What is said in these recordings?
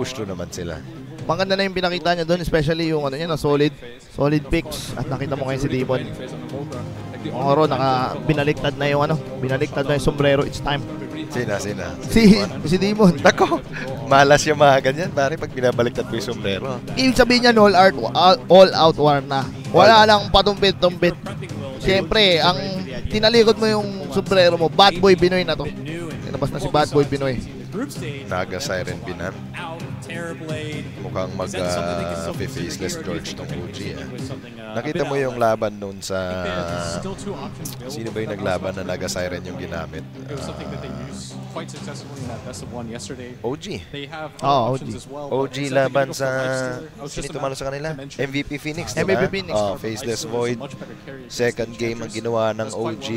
push through naman sila. Maganda na yung pinakita niya doon, especially yung ano niya, no, solid solid picks. At nakita mo ngayon si Demon. Oro, naka binaliktad na yung ano, binaliktad na yung sombrero each time. Sina, sina. Si si Demon. Nako, malas yung mga ganyan. Pare, pag binabaliktad mo yung sombrero. Ibig sabihin niya all art all, all out war na. Wala lang patumpit-tumpit. Siyempre, ang tinalikod mo yung sombrero mo, Bad Boy Binoy na to. Tinabas na si Bad Boy Binoy. Naga Siren Binan. Mukhang mag-faceless George tong OG. Eh. Nakita mo yung laban nun sa... Sino ba yung naglaban na Naga Siren yung ginamit? Uh, OG. Oh, OG. OG laban sa... Sino tumalo sa kanila? MVP Phoenix, diba? MVP Phoenix. Oh, Faceless Void. Second game ang ginawa ng OG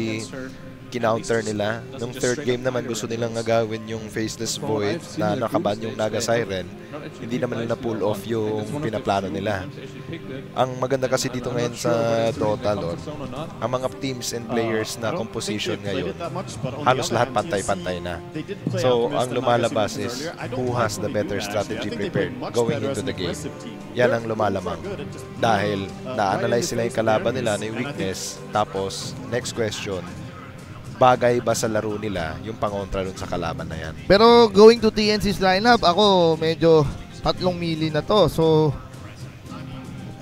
kinounter nila. Nung third game naman, gusto nilang agawin yung Faceless Void na nakaban yung Naga Siren. Hindi naman nila pull off yung pinaplano nila. Ang maganda kasi dito ngayon sa Dota, Lord, ang mga teams and players na composition ngayon, halos lahat pantay-pantay na. So, ang lumalabas is who has the better strategy prepared going into the game. Yan ang lumalamang. Dahil na-analyze sila yung kalaban nila na yung weakness. Tapos, next question, bagay ba sa laro nila yung pangontra dun sa kalaban na yan? Pero going to TNC's lineup, ako medyo tatlong mili na to. So,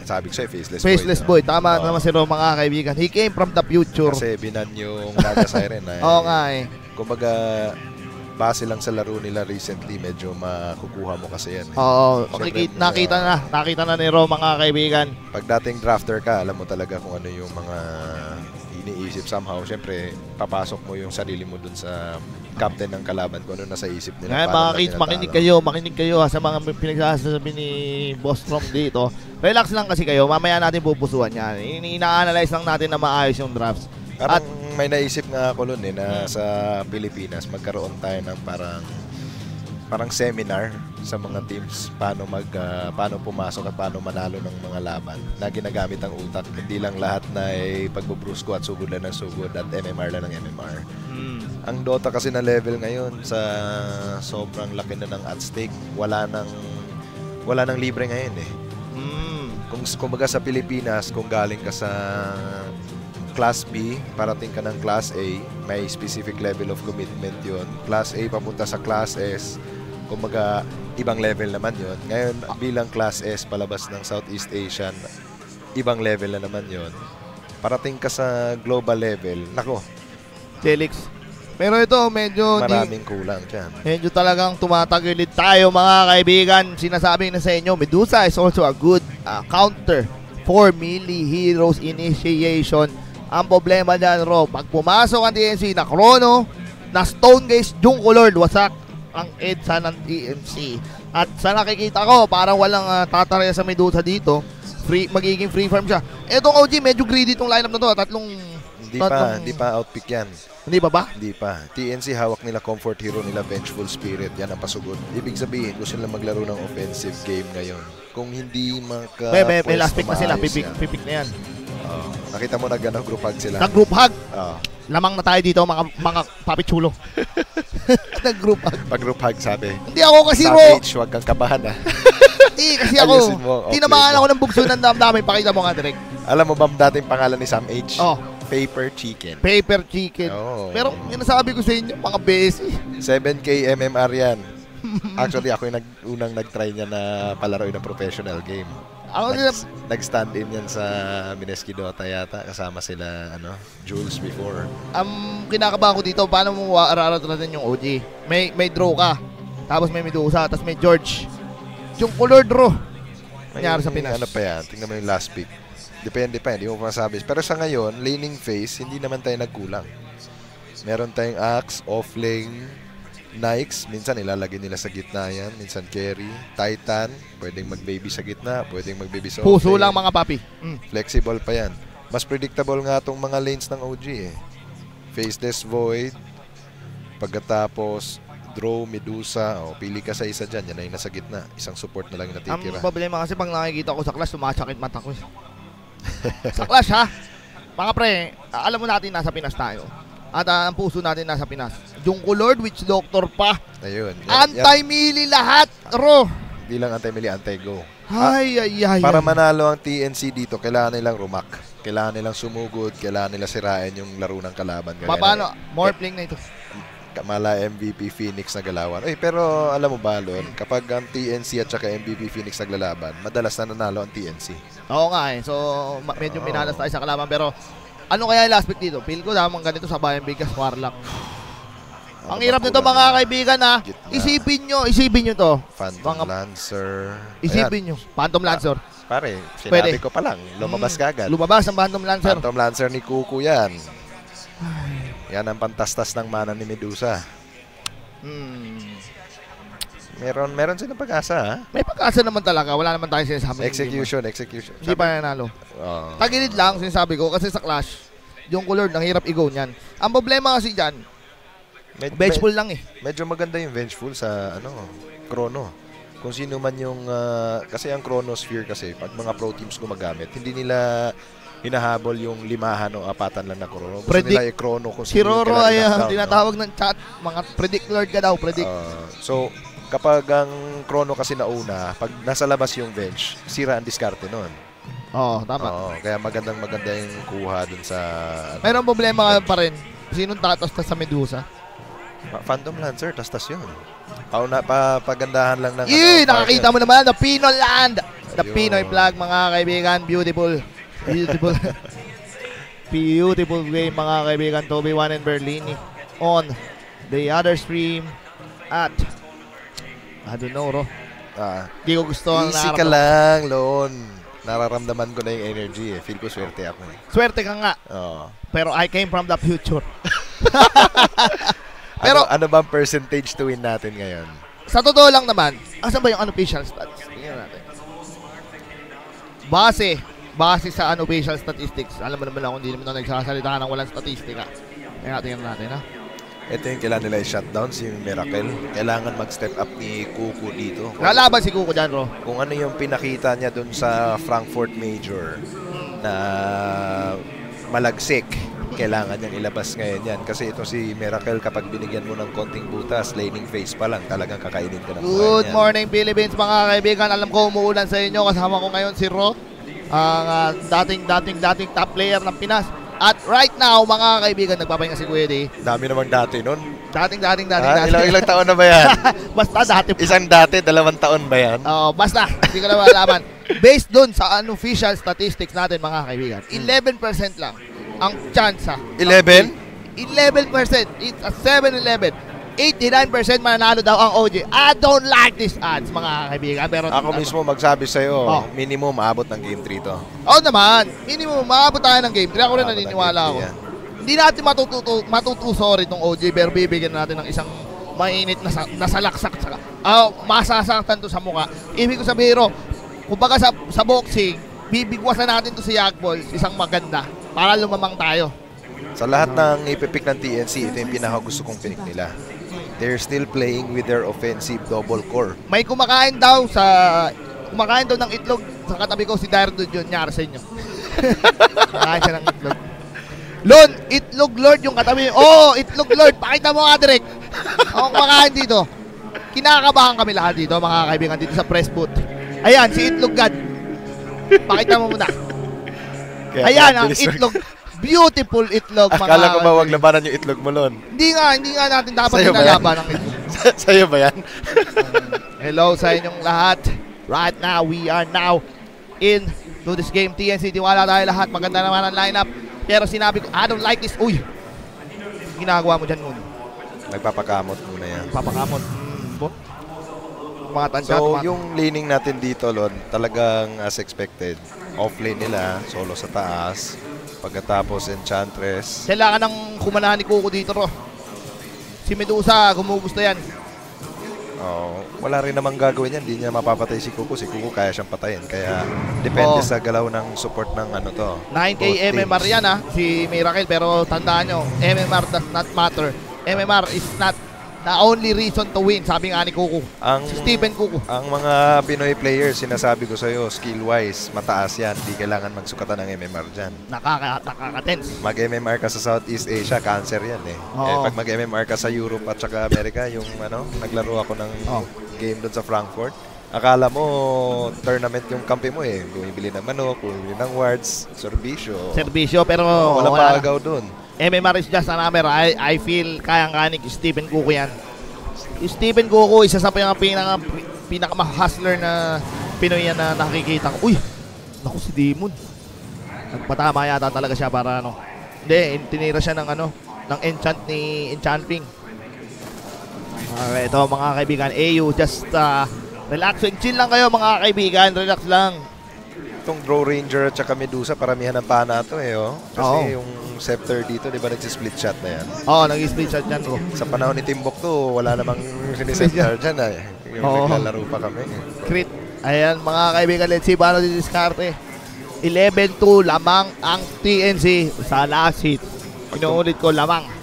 Sabi ko sa'yo, Faceless, Faceless Boy. Boy. Tama Oo. naman si Ro, mga kaibigan. He came from the future. Kasi binan yung Naga Siren na Oo nga eh. Kumbaga, base lang sa laro nila recently, medyo makukuha mo kasi yan. eh. Oo, makikita, nakita na. Nakita na ni Ro, mga kaibigan. Pag dating drafter ka, alam mo talaga kung ano yung mga iniisip somehow. Siyempre, papasok mo yung sarili mo dun sa captain ng kalaban kung ano nasa isip nila. Ngayon, tinatalo. makinig kayo, makinig kayo ha, sa mga pinagsasabi ni Boss From dito. Relax lang kasi kayo, mamaya natin pupusuan yan. Ina-analyze lang natin na maayos yung drafts. Parang may naisip nga ako nun eh, na sa Pilipinas, magkaroon tayo ng parang parang seminar sa mga teams paano mag ah, paano pumasok at paano manalo ng mga laban na ginagamit ang utak hindi lang lahat na ay pagbubrusko at sugod lang ng sugod at MMR lang ng MMR ang Dota kasi na level ngayon sa sobrang laki na ng at stake wala nang wala nang libre ngayon eh Mm. kung kumbaga sa Pilipinas kung galing ka sa Class B, parating ka ng Class A, may specific level of commitment yon. Class A papunta sa Class S, kumbaga ibang level naman yon. Ngayon, bilang Class S palabas ng Southeast Asian, ibang level na naman yon. Parating ka sa global level, nako, Felix. Pero ito, medyo di, maraming kulang dyan. medyo talagang tumatagilid tayo mga kaibigan. Sinasabi na sa inyo, Medusa is also a good uh, counter for melee heroes initiation. Ang problema dyan, Ro, pag pumasok ang TNC na Chrono, na Stone Gaze, Junko Lord, wasak ang EDSA ng TNC. At sa nakikita ko, parang walang uh, tataraya sa Medusa dito. Free, magiging free farm siya. Etong OG, medyo greedy tong lineup na to. Tatlong, Hindi pa, hindi pa outpick yan. hindi ba ba? Hindi pa. TNC hawak nila comfort hero nila Vengeful Spirit. Yan ang pasugod. Ibig sabihin, gusto nila maglaro ng offensive game ngayon. Kung hindi maka may, may, may last pick na sila, pipik, pipik na yan. Oo. nakita mo na gano'ng group hug sila. Nag-group hug. Oo. Lamang na tayo dito mga mga papi chulo. Nag-group hug. Pag group hug sabi, Hindi ako kasi sa ro. age, huwag kang kabahan ah. Hindi kasi ako. mo, okay Tinamaan ako ng bugso ng damdamin. Pakita mo nga direct. Alam mo ba ang dating pangalan ni Sam H? Oh, Paper Chicken. paper chicken. Oo. Pero sinasabi ko sa inyo, mga besi. 7K MMR yan. Actually, ako yung nag, unang nag-try niya na palaroin ng professional game. Ako Nag, nag-stand in yan sa Mineski Dota yata. Kasama sila, ano, Jules before. ang kinakabahan ko dito, paano mo araratratin yung OG? May may draw ka. Tapos may Medusa, tapos may George. Yung color draw. Nangyari sa Pinas. Ano pa yan? Tingnan mo yung last pick. Depende pa, hindi mo masabi. Pero sa ngayon, laning phase, hindi naman tayo nagkulang. Meron tayong Axe, Offlane, Nikes, minsan ilalagay nila sa gitna yan, minsan carry, Titan, pwedeng mag-baby sa gitna, pwedeng mag-baby sa Puso offlane. lang mga papi. Mm. Flexible pa yan. Mas predictable nga tong mga lanes ng OG eh. Faceless Void, pagkatapos Draw, Medusa, o pili ka sa isa dyan, yan yung nasa gitna. Isang support na lang yung Ang natitira. problema kasi pag nakikita ko sa class, sumasakit mata ko. eh. sa class ha, mga pre, alam mo natin nasa Pinas tayo. At ah, ang puso natin nasa Pinas. Yung Lord, Witch Doctor pa. Ayun. Yan- Anti-melee lahat, Ro. Hindi lang anti-melee, anti-go. Ay, ay, ay. Para ay. manalo ang TNC dito, kailangan nilang rumak. Kailangan nilang sumugod, kailangan nila sirain yung laro ng kalaban. Pa- Paano? More playing na ito. Kamala MVP Phoenix na galawan. Ay, pero alam mo ba, Lon, kapag ang TNC at saka MVP Phoenix naglalaban, madalas na nanalo ang TNC. Oo nga eh. So, medyo Oo. minalas tayo sa kalaban. Pero, ano kaya yung last pick dito? Feel ko damang ganito sa Bayan Bigas, Warlock. Ano Ang hirap nito mga kaibigan ha. Isipin nyo, isipin nyo to. Phantom mga- Lancer. Ayan, Isipin nyo. Phantom Lancer. pare, Pwede. sinabi ko pa lang, lumabas Mm, kagad. Lumabas ang Phantom Lancer. Phantom Lancer ni Kuku yan. Yan ang pantastas ng mana ni Medusa. Hmm. Meron meron silang pag-asa, ha? May pag-asa naman talaga. Wala naman tayong sinasabi. Execution, execution. Hindi pa nanalo. Oo. Tagilid lang, sinasabi ko. Kasi sa Clash, yung color, ang hirap i-go niyan. Ang problema kasi dyan, Med- vengeful lang eh. med- medyo maganda yung vengeful sa ano, Chrono. Kung sino man yung ah, kasi ang Chronosphere kasi pag mga pro teams gumagamit, hindi nila hinahabol yung limahan o apatan lang na Chrono. Gusto Predict- nila i-Chrono kung Si sino yung Roro ay ah, i-knockdown, no? tinatawag ng chat. Mga predict lord ka daw, predict. Ah, so, kapag ang Chrono kasi nauna, pag nasa labas yung bench, sira ang diskarte nun. Oo, tama. Oo, kaya magandang maganda yung kuha dun sa ano, Mayroong problema ka pa rin. Sinong tatas sa Medusa? Phantom Lancer, tas-tas yun. Pauna, pa, pagandahan lang ng Yee, ano, nakakita mo naman, the Pinoy land. The Ayun. Pinoy flag, mga kaibigan. Beautiful. Beautiful. Beautiful game, mga kaibigan. Toby One and Berlini on the other stream at I don't know, Ro. Ah, Di ko gusto ang easy ka lang, Lon. Nararamdaman ko na yung energy eh. Feel ko swerte ako eh. Swerte ka nga, Oo. pero I came from the future. Pero, Pero- ano, ano bang percentage to win natin ngayon? Sa totoo lang naman, asan ba yung unofficial stats? Tingnan natin. Base, base sa unofficial statistics. Alam mo naman ako, hindi naman ako nagsasalita ng walang statistika. Natin, tingnan natin, ha? Ito yung kailangan nila i-shutdown, si Miracle. Kailangan mag-step up ni Kuku dito. Kung, Lalaban si Kuko dyan, Ro. kung ano yung pinakita niya dun sa Frankfurt Major na malagsik, kailangan niyang ilabas ngayon yan. Kasi ito si Miracle, kapag binigyan mo ng konting butas, laning face pa lang, talagang kakainin ka ng Good morning, Philippines, mga kaibigan. Alam ko umuulan sa inyo. Kasama ko ngayon si Ro, ang ah, dating, dating, dating top player ng Pinas. At right now, mga kaibigan, nagpapahinga si Kuya. Dami namang dati nun. Dating, dating, dating, Ah, dating. ilang, ilang taon na ba yan? Basta dati pa. Isang dati, dalawang taon ba yan? Oo, basta, hindi ko na malaman. Based dun sa unofficial statistics natin mga kaibigan, 11% lang ang chance ha. 11? 11%. It's a 7-11. 89% mananalo daw ang OG. I don't like these odds mga kaibigan. Pero Ako mismo magsabi sa'yo, Oh. minimum maabot ng game 3 to. Oo naman. Minimum, maabot tayo ng game 3. Ako rin naniniwala ako. yan. Hindi natin matututo, matutusori itong OG pero bibigyan natin ng isang mainit na, sa, na salaksak sa, ah, masasaktan to sa mukha. Ibig ko sabihin, Ro, kumbaga sa, sa boxing, bibigwasan natin to si Yagbol, isang maganda, para lumamang tayo. Sa lahat ng ipipick ng TNC, ito yung pinaka gusto kong pick nila. They're still playing with their offensive double core. May kumakain daw sa, kumakain daw ng itlog sa katabi ko si Dardo Jun, nyara sa inyo. kumakain siya ng itlog. Lon, itlog lord yung katabi. Oh, itlog lord. Pakita mo nga direct. Ako kumakain dito. Kinakabahan kami lahat dito, mga kaibigan dito sa press booth. Ayan, si Itlog God. Pakita mo muna. Ayan, ang itlog. Beautiful itlog, mga Akala ko ba wag kaibigan. labanan yung itlog mo, Lon? Hindi nga, hindi nga natin dapat Sa'yo nilalaban ang itlog. Sa'yo ba yan? Hello sa inyong lahat. Right now, we are now in to this game. TNC, tiwala tayo lahat. Maganda naman ang lineup. Pero sinabi ko, I don't like this. Uy! Ginagawa mo dyan muna. Nagpapakamot muna yan. Papakamot. Mm. Mga tansya. So, tuma- yung laning natin dito, Lon, talagang as expected. Off-lane nila, solo sa taas. Pagkatapos, Enchantress. Kailangan ng kumanahan ni Kuko dito, ro. Si Medusa, gumugusto yan. Oh, wala rin namang gagawin yan. Hindi niya mapapatay si Kuko. Si Kuko kaya siyang patayin. Kaya, depende Oo. sa galaw ng support ng ano to. 9K both MMR yan, ha. Si Miracle. Pero tandaan nyo, MMR does not matter. MMR is not the only reason to win. Sabi nga ni Kuko. Ang, Si Steven Kuko. ang mga Pinoy players, sinasabi ko sa'yo, skill-wise, mataas yan. Hindi kailangan magsukatan ng MMR dyan. Nakaka, nakaka-tense. Mag-MMR ka sa Southeast Asia, cancer yan eh. Oo. eh pag mag-MMR ka sa Europe at saka Amerika, yung ano, naglaro ako ng Oo. game doon sa Frankfurt, Akala mo tournament yung kampi mo eh. Bumibili ng manok, bumibili ng wards, serbisyo. Serbisyo, pero Wala wala pa agaw dun. MMR is just a number. I, I feel kayang-kanig Stephen Kuko yan. Stephen Kuko, isa sa pinaka, pinaka, pinaka-hustler na Pinoy yan na nakikita ko. Uy! Naku si Demon. Nagpatama yata talaga siya para ano. Hindi, tinira siya ng ano, ng enchant ni Enchanting. Okay, ito mga kaibigan. AU, just uh, relax and chill lang kayo mga kaibigan. Relax lang. Itong Draw Ranger at saka Medusa, paramihan ng pana to eh. Oh. Kasi Oo. yung Scepter dito, di ba nagsisplit shot na yan? Oo, oh, nag-split shot yan bro. Sa panahon ni Timbuktu, wala namang siniscepter dyan eh. Yung Oo. naglalaro pa kami. Crit. Ayan mga kaibigan, let's see paano didiskarte. 11-2 lamang ang TNC sa last hit. Inuulit ko lamang.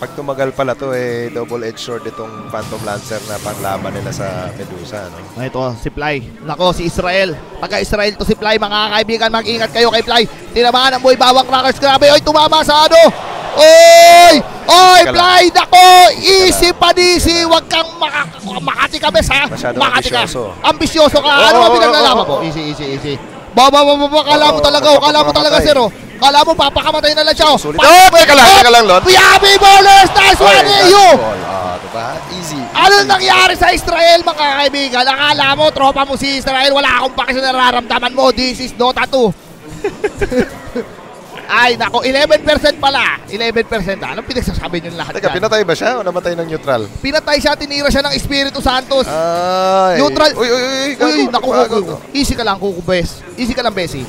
Pag tumagal pala to, eh, double-edged sword itong Phantom Lancer na panglaban nila sa Medusa. No? Ito, si Fly. Nako, si Israel. Pagka Israel to si Fly, mga kaibigan, mag-ingat kayo kay Fly. Tinamaan ang boy bawang crackers. Grabe, oy, tumama sa ano. Oy! Oy. Fly! Nako! Easy pa disi! Huwag kang maka makati ka, bes, ha? Ka. ambisyoso. Ambisyoso ka. Ano ba oo, pinaglalaban mo? Easy, easy, easy. Baba, baba, baba. Kala mo talaga, oh. Kala mo talaga, sir, oh. Kala mo, papakamatay na lang siya, oh. Sulit. Oh, teka lang, teka lang, Lon. Piyabi bowlers! Nice one, ball. Ah, diba? Easy. Ano nangyari sa Israel mga kaibigan? Akala mo, tropa mo si Israel, wala akong paki sa nararamdaman mo. This is Dota 2. Ay, nako, 11% pala. 11%. Anong pinagsasabi nyo lahat Teka, dyan? pinatay ba siya o namatay ng neutral? Pinatay siya, tinira siya ng Espiritu Santos. Ay. Neutral. Uy, uy, uy. Uy, gago, naku, gago. kuku. Easy ka lang, kuku, bes. Easy ka lang, besi.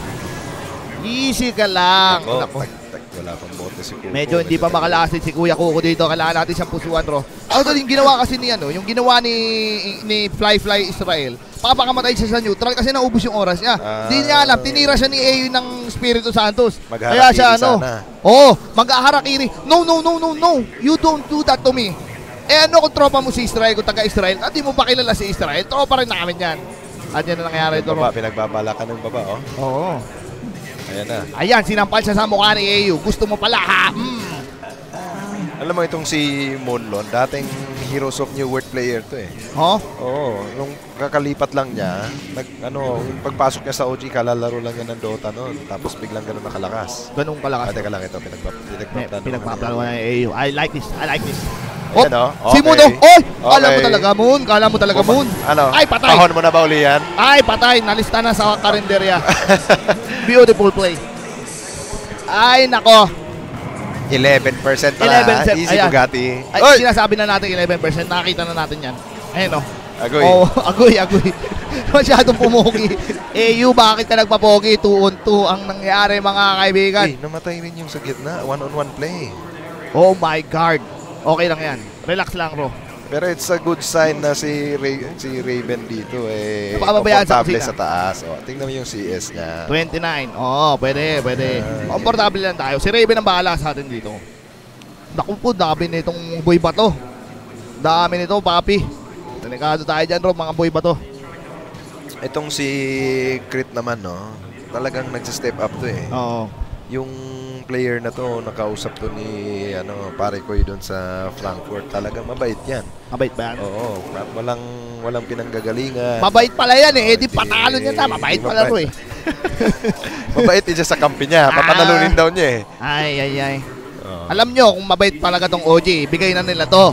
Easy ka lang. Tag- Wala pang bote si Kuko. Medyo hindi pa makalasin si Kuya Kuko dito. Kailangan natin siyang pusuan, bro. Ako yung ginawa kasi ni ano, yung ginawa ni ni Fly Fly Israel. Papakamatay siya sa neutral kasi naubos yung oras niya. Ah. Hindi niya alam, tinira siya ni AU ng Espiritu Santos. Kaya siya ano, sana. Oo, mag-aharakiri. No, no, no, no, no. You don't do that to me. Eh ano kung tropa mo si Israel, kung taga-Israel, at di mo pa kilala si Israel, tropa rin namin yan. At yan na nangyari ito, Baba, pinagbabalakan ng baba, oh. Oo. Ayan na. Ayan, sinampal siya sa mukha ni AU. Gusto mo pala, ha? Mm. Alam mo itong si Monlon, dating Heroes of New World player to eh. Oh? Oo, nung kakalipat lang niya, nag, ano, yung pagpasok niya sa OG, kalalaro lang niya ng Dota noon. Tapos biglang ganun nakalakas. Ganun Ah, kalakas. teka lang ito, pinagpap pinagpaplano. Pinagpaplano na yung AU. I like this. I like this. Oh, si Okay. Moon, oh. Oy! Kala mo Okay. talaga, Moon. Kala mo talaga, Moon. Ano? Ay, patay. Pahon mo na ba uli yan? Ay, patay. Nalista na sa karinderya. Beautiful play. Ay, nako. 11% pa 11%, Easy ayan. Bugatti. Ay, Oy! sinasabi na natin 11%. Nakita na natin yan. Ayun, oh. Agoy. Oh, agoy, agoy. Masyadong pumogi. AU, bakit ka nagpapogi? 2 on 2 ang nangyari, mga kaibigan. Ay, namatay rin yung sa gitna. One-on-one play. Oh my God. Okay lang yan. Relax lang, bro. Pero it's a good sign na si Ray, si Raven dito eh Napakababayaan sa komportable kusina. sa taas. O, tingnan mo yung CS niya. 29. Oo, pwede, pwede. Ay. Komportable lang tayo. Si Raven ang bahala sa atin dito. Naku po, dami nitong boy bato. Dami nito, papi. Delikado tayo dyan, bro, mga boy bato. Itong si Crit naman, no? Talagang nagsa-step up to eh. Oo. Yung player na to, nakausap to ni ano, pare ko doon sa Frankfurt. Talagang mabait yan. Mabait ba yan? Oo, walang walang pinanggagalingan. Mabait pala yan eh. Eh, di Hindi. patalo niya ta. Mabait pala bro eh. mabait din siya sa kampi niya. Ah. Papanalunin daw niya eh. Ay, ay, ay. Oo. Alam nyo, kung mabait talaga tong OG, bigay na nila to.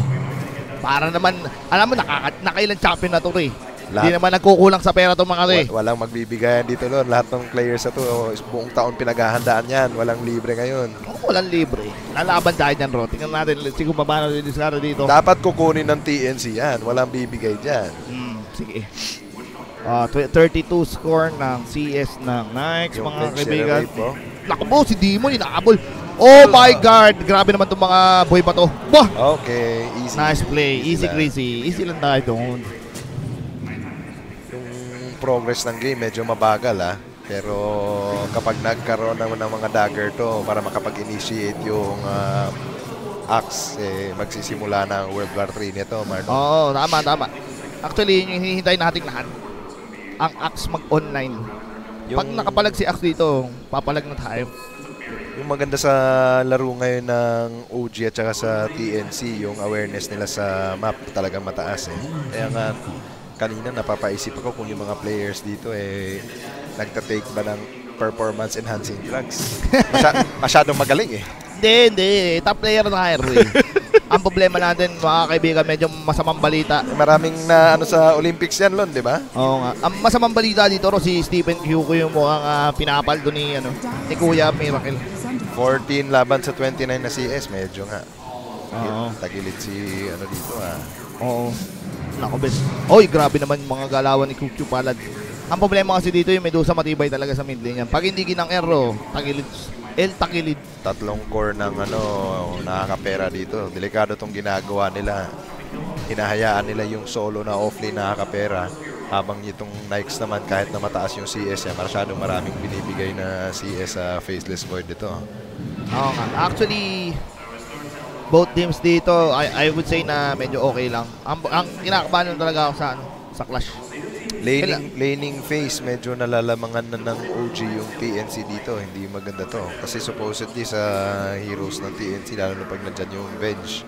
Para naman, alam mo, nakaka, nakailan champion na to eh. Hindi naman nagkukulang sa pera tong mga to eh. Wa- Walang magbibigayan dito noon. Lahat ng players na to, oh, buong taon pinaghahandaan yan. Walang libre ngayon. Oh, walang libre. Lalaban tayo dyan, bro. Tingnan natin, siguro mabano yung diskara dito. Dapat kukunin ng TNC yan. Walang bibigay dyan. Hmm, sige. Ah, tw- 32 score ng CS ng Nikes, Yung mga kaibigan. po, si Demon, inaabol. Oh my God! Grabe naman itong mga boy pa to. Bah! Okay, easy. Nice play. Easy, lang. crazy. Easy lang tayo doon. Progress ng game medyo mabagal ah. Pero kapag nagkaroon ng, ng mga dagger to para makapag-initiate yung ah, axe, eh, magsisimula na ang World War 3 nito, Marlon. Oo, tama, tama. Actually, yun yung hinihintay natin lahat. Ang Axe mag-online. Yung, Pag nakapalag si Axe dito, papalag na tayo. yung maganda sa laro ngayon ng OG at saka sa TNC, yung awareness nila sa map talagang mataas eh. Kaya nga, kanina napapaisip ako kung yung mga players dito eh nagta-take ba ng performance enhancing drugs. Masya, masyadong magaling eh. Hindi, hindi. Top player na Hero eh. Ang problema natin, mga kaibigan, medyo masamang balita. Maraming na ano sa Olympics yan, Lon, di ba? Oo nga. Ang masamang balita dito, ro, si Stephen Hugo yung mukhang uh, pinapaldo ni, ano, ni Kuya Miracle. 14 laban sa 29 na CS, medyo nga. Oo. Tagilid si ano dito ah. Oo. Nako, bes. Oy, grabe naman yung mga galawan ni Kukyu Palad. Ang problema kasi dito yung Medusa matibay talaga sa mid lane yan. Pag hindi ginang ero, tagilid, El takilid. Tatlong core ng ano, nakakapera dito. Delikado tong ginagawa nila. Hinahayaan nila yung solo na offlane nakakapera. Habang itong Nikes naman, kahit na mataas yung CS yan, masyadong maraming binibigay na CS sa Faceless Void dito. Oo nga. Actually, both teams dito, I, I would say na medyo okay lang. Ang, ang kinakabahan talaga ako sa, ano, sa Clash. Laning, laning phase, medyo nalalamangan na ng OG yung TNC dito. Hindi maganda to. Kasi supposedly sa heroes ng TNC, lalo na pag nandyan yung bench,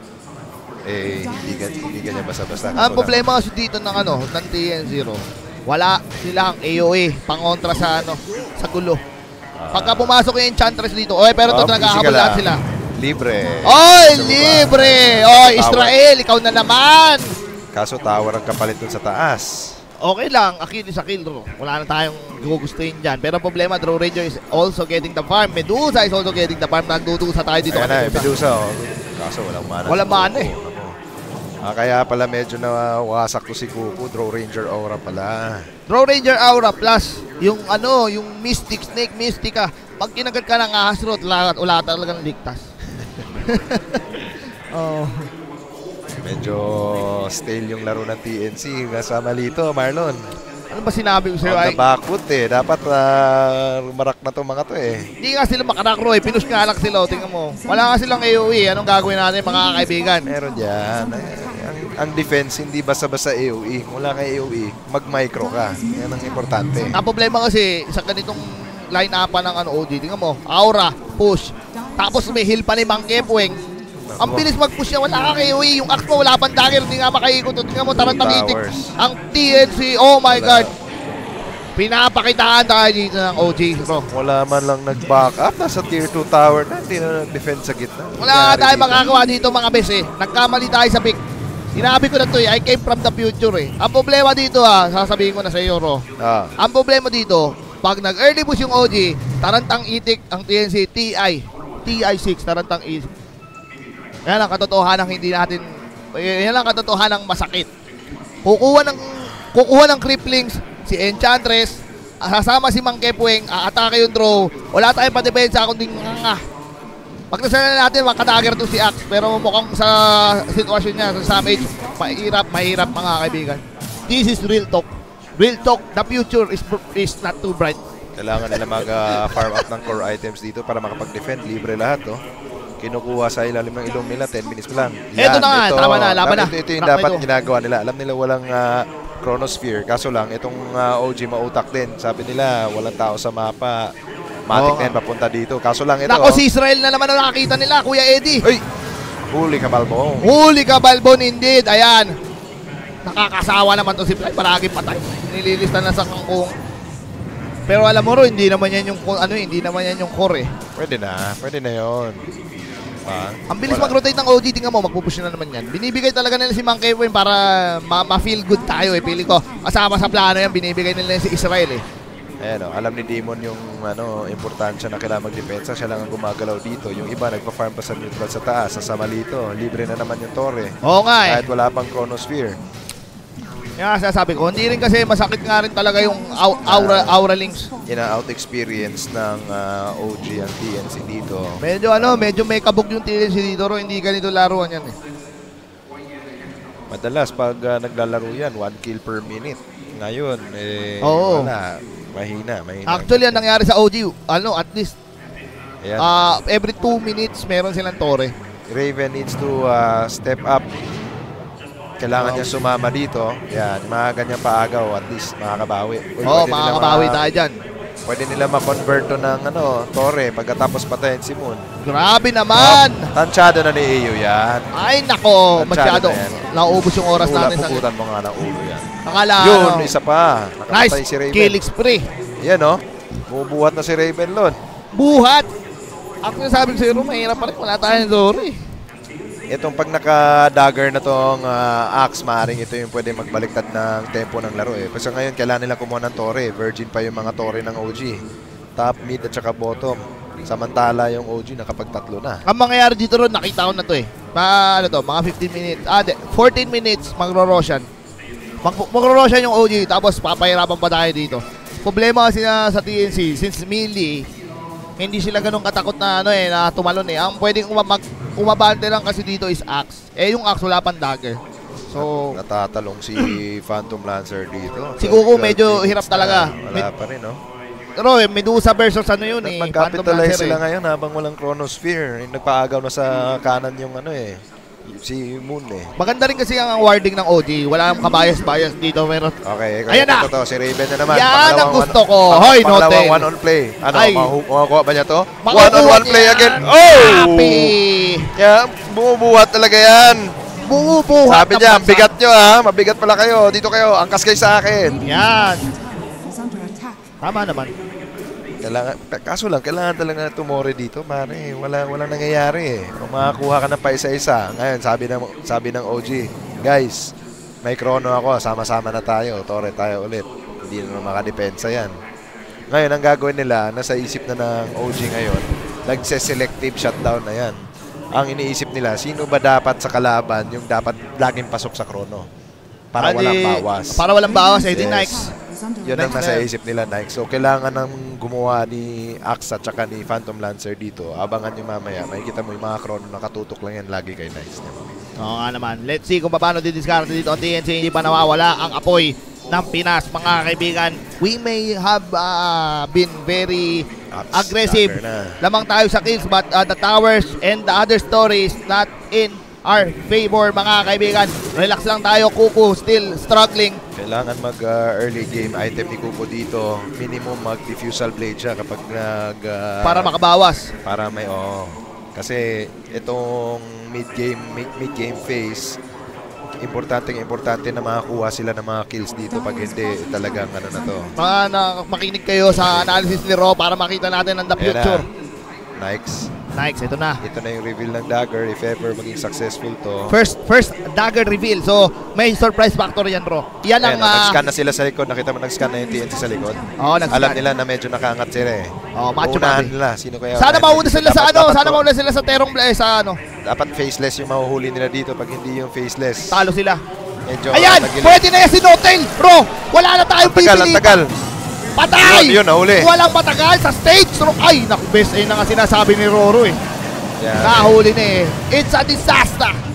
eh, hindi, gan hindi ganyan basta-basta. Ang problema kasi dito ng ano, ng TN0, wala silang AOE, pangontra sa ano, sa gulo. Pagka pumasok yung Enchantress dito, oy, pero to Oh, naghahabol physical lahat ah. sila. Libre. Oy, Kaso, libre! Oy. Israel, ikaw na naman! Kaso tower ang kapalit dun sa taas. Okay lang, Achilles sa kill, bro. Wala na tayong gugustuhin dyan. Pero problema, Draw Ranger is also getting the farm. Medusa is also getting the farm. Nagdudusa tayo dito. Ayan na. Medusa. Oh. Kaso walang mana. Walang mana eh. Ako. Ah, kaya pala medyo nawasak to si Kuku. Draw Ranger Aura pala. Draw Ranger Aura plus yung ano, yung Mystic Snake Mystica. Pag kinagat ka ng ahas rod, wala, wala talagang ligtas. oh. Medyo stale yung laro ng TNC. Nasa malito, Marlon. Ano ba sinabi ko sa'yo? On the backfoot eh. Dapat uh, rumarak na to mga to eh. hindi nga sila makarakro eh. Pinush nga lang sila. O, tingnan mo. Wala nga silang AOE. Anong gagawin natin mga kaibigan? Meron yan. Ang, ang defense, hindi basta-basta AOE. Wala kay AOE, mag-micro ka. Yan ang importante. Ang problema kasi sa ganitong line-upan ng ano, OG, tingnan mo, aura, push. Tapos may heal pa ni Mang Kepweng. Ang bilis mag-push niya, wala ka KOE. Yung axe mo, wala pang dagger, hindi nga makaikot. Tingnan mo, tarantang itik. Towers. Ang TNC, oh my Wala. God. Pinapakitaan tayo dito ng OG, bro. Wala man lang nag-back up. Nasa tier 2 tower na. Hindi na nag-defend sa gitna. Wala nga tayo makakawa dito mga bes eh. Nagkamali tayo sa pick. Sinabi ko na to eh, I came from the future eh. Ang problema dito ah, sasabihin ko na sa iyo, Ro. Ah, Ang problema dito, pag nag-early push yung OG, tarantang itik ang TNC TI. TI6, tarantang itik. Yan ang katotohanan hindi natin, yan ang katotohanan masakit. Kukuha ng, kukuha ng cripplings, si Enchantress, sasama si Mang Kepweng, aatake yung draw, wala tayong padepensa kundi nga pag nasalan natin, makadagger to si Axe. Pero mukhang sa sitwasyon niya, sa damage, mahirap, mahirap mga kaibigan. This is real talk. Real talk, the future is is not too bright. kailangan nila mag-farm up ng core items dito para makapag-defend. Libre lahat, oh. Kinukuha sa ilalim ng ilong nila, 10 minutes lang. Eto na nga, tama na, laban na. Ito, ito yung Rock dapat ito. ginagawa nila. Alam nila walang ah, chronosphere. Kaso lang, itong ah, OG mautak din. Sabi nila, walang tao sa mapa. Matik Oo. na yan papunta dito. Kaso lang ito, Nako, oh. si Israel na naman ang nakakita nila, Kuya Eddie. Uy! Huli ka, Balbo. Huli ka, Balbon, indeed. Ayan. Nakakasawa naman to si Fly. Palagi patay. Nililista na sa kangkong. Pero alam mo ro, hindi naman yan yung ano, hindi naman yan yung core eh. Pwede na. Pwede na yon. Pa? Ang bilis mag-rotate ng OG, tingnan mo, magpupush na naman yan. Binibigay talaga nila si Mang Kevin para ma- ma-feel good tayo eh. Pili ko, kasama sa plano yan, binibigay nila si Israel eh. Ayan, alam ni Demon yung ano, importansya na kailangan magdepensa. Siya lang ang gumagalaw dito. Yung iba nagpa-farm pa sa neutral sa taas, sa Samalito. Libre na naman yung Torre. Oo nga eh. Kahit wala pang Chronosphere. Kaya sasabi ko, hindi rin kasi masakit nga rin talaga yung au- aura, aura links. Ina-out experience ng ah, OG ang TNC dito. Medyo ano, medyo may kabog yung TNC dito, ro. hindi ganito laruan yan eh. Madalas pag ah, naglalaro yan, 1 kill per minute. Ngayon, eh, Oo. wala. Mahina, mahina. Actually, ang nangyari sa OG, ano, at least Ayan. ah, every 2 minutes meron silang tore. Raven needs to ah, step up. Kailangan niya sumama dito. Yan, mga ganyang paagaw, at least makakabawi. Oo, nilang, makakabawi ah, tayo dyan. Pwede nila ma-convert to ng ano, Torre pagkatapos patayin si Moon. Grabe naman! Oh, tansyado na ni Iyo yan. Ay, nako! Tansyado Masyado. na yan. Nauubos yung oras Pula, natin. Puputan mo nga ng ulo yan. akala, Yun, ano, isa pa. nice si Raven. kill spree. Yan oh. Bumubuhat na si Raven Lon. Buhat! Ako yung sabi ko sa'yo, mahirap pa rin. Wala tayong Dory. Itong pag naka-dagger na tong ah, axe, maaaring ito yung pwede magbaliktad ng tempo ng laro eh. Kasi ngayon, kailangan nila kumuha ng Torre. Virgin pa yung mga Torre ng OG. Top, mid, at saka bottom. Samantala yung OG nakapagtatlo na. Ang mangyayari dito ron, nakita ko na to eh. Ma, ano to, mga 15 minutes. Ah, di, 14 minutes, magro-roshan. Mag magro-roshan yung OG, tapos papahirapan pa tayo dito. Problema kasi na sa TNC, since melee, hindi sila ganun katakot na ano eh, na tumalon eh. Ang pwedeng umamag, umabante lang kasi dito is axe. Eh yung axe wala pang dagger. So, Natatalong si Phantom Lancer dito. Si Kuko 12 medyo hirap talaga. Wala pa rin, no? pero eh, Medusa versus ano yun eh. Lancer sila eh. ngayon habang walang Chronosphere. Nagpaagaw na sa kanan yung ano eh. Si Moon eh. Maganda rin kasi ang warding ng OG. Wala kang kabayas-bayas dito. Meron Okay, Ayan na! ito to, si Raven na naman. Yan Pangalawang ang gusto one- ko. Hoy, pangalawang Notel. one on play. Ano, makukuha ba niya to? One on one play yan. again. Oh! Happy! Yeah, bumubuhat talaga yan. Bumubuhat Sabi niya, bansa. bigat nyo ha. Mabigat pala kayo. Dito kayo. Angkas kayo sa akin. Yan. Tama naman. Kailangan, kaso lang, kailangan talaga na tumore dito, pare. Wala, walang nangyayari eh. Kung makakuha ka ng pa isa-isa. Ngayon, sabi ng, sabi ng OG, guys, may chrono ako, sama-sama na tayo. Tore tayo ulit. Hindi na makadepensa yan. Ngayon, ang gagawin nila, nasa isip na ng OG ngayon, nagse-selective shutdown na yan. Ang iniisip nila, sino ba dapat sa kalaban yung dapat laging pasok sa chrono? Para Adi- walang bawas. Para walang bawas. Eh, di Yes. Nikes. Yun ang nasa isip nila, Nike. So, kailangan ng gumawa ni Axe at saka ni Phantom Lancer dito. Abangan nyo mamaya. Makikita mo yung mga chrono nakatutok lang yan lagi kay Nice. Oo nga naman. Let's see kung paano didiscard dito ang TNC. Hindi pa nawawala ang apoy ng Pinas, mga kaibigan. We may have uh, been very Axe, aggressive. Lamang tayo sa kills but uh, the towers and the other stories not in our favor, mga kaibigan. Relax lang tayo. Kuku still struggling. Kailangan mag-early game item ni Kuko dito. Minimum mag-diffusal blade siya kapag nag... ah, para makabawas. Para may... Oh, kasi itong mid-game mid- mid-game phase, importante importante na makakuha sila ng mga kills dito. Pag hindi, talagang ano na to. Mga na, makinig kayo sa analysis ni Ro para makita natin ang the future. na. Nikes. Nikes, ito na. Ito na yung reveal ng dagger if ever maging successful to. First first dagger reveal. So, may surprise factor yan, Ro. Yan ang... Ayan, oh, ah, nag-scan na sila sa likod. Nakita mo nag-scan na yung TNT sa likod. Oo, nag-scan. Alam nila na medyo nakaangat sila eh. Oh, macho Uunahan papi. nila. Sino kaya? Sana mauna sila sa Dapat- ano, dapat sana mauna sila sa terong eh, sa ano, Dapat faceless yung mahuhuli nila dito pag hindi yung faceless. talo sila. Medyo Ayan, pwede na yan si Notel. Bro, wala na tayong Ang tagal, tagal. Patay! Yun, yun, nahuli. Walang matagal sa stage. Ro- Ay, naku, best. Ayun na nga sinasabi ni Roro eh. Yan. Nahuli na eh. It's a disaster.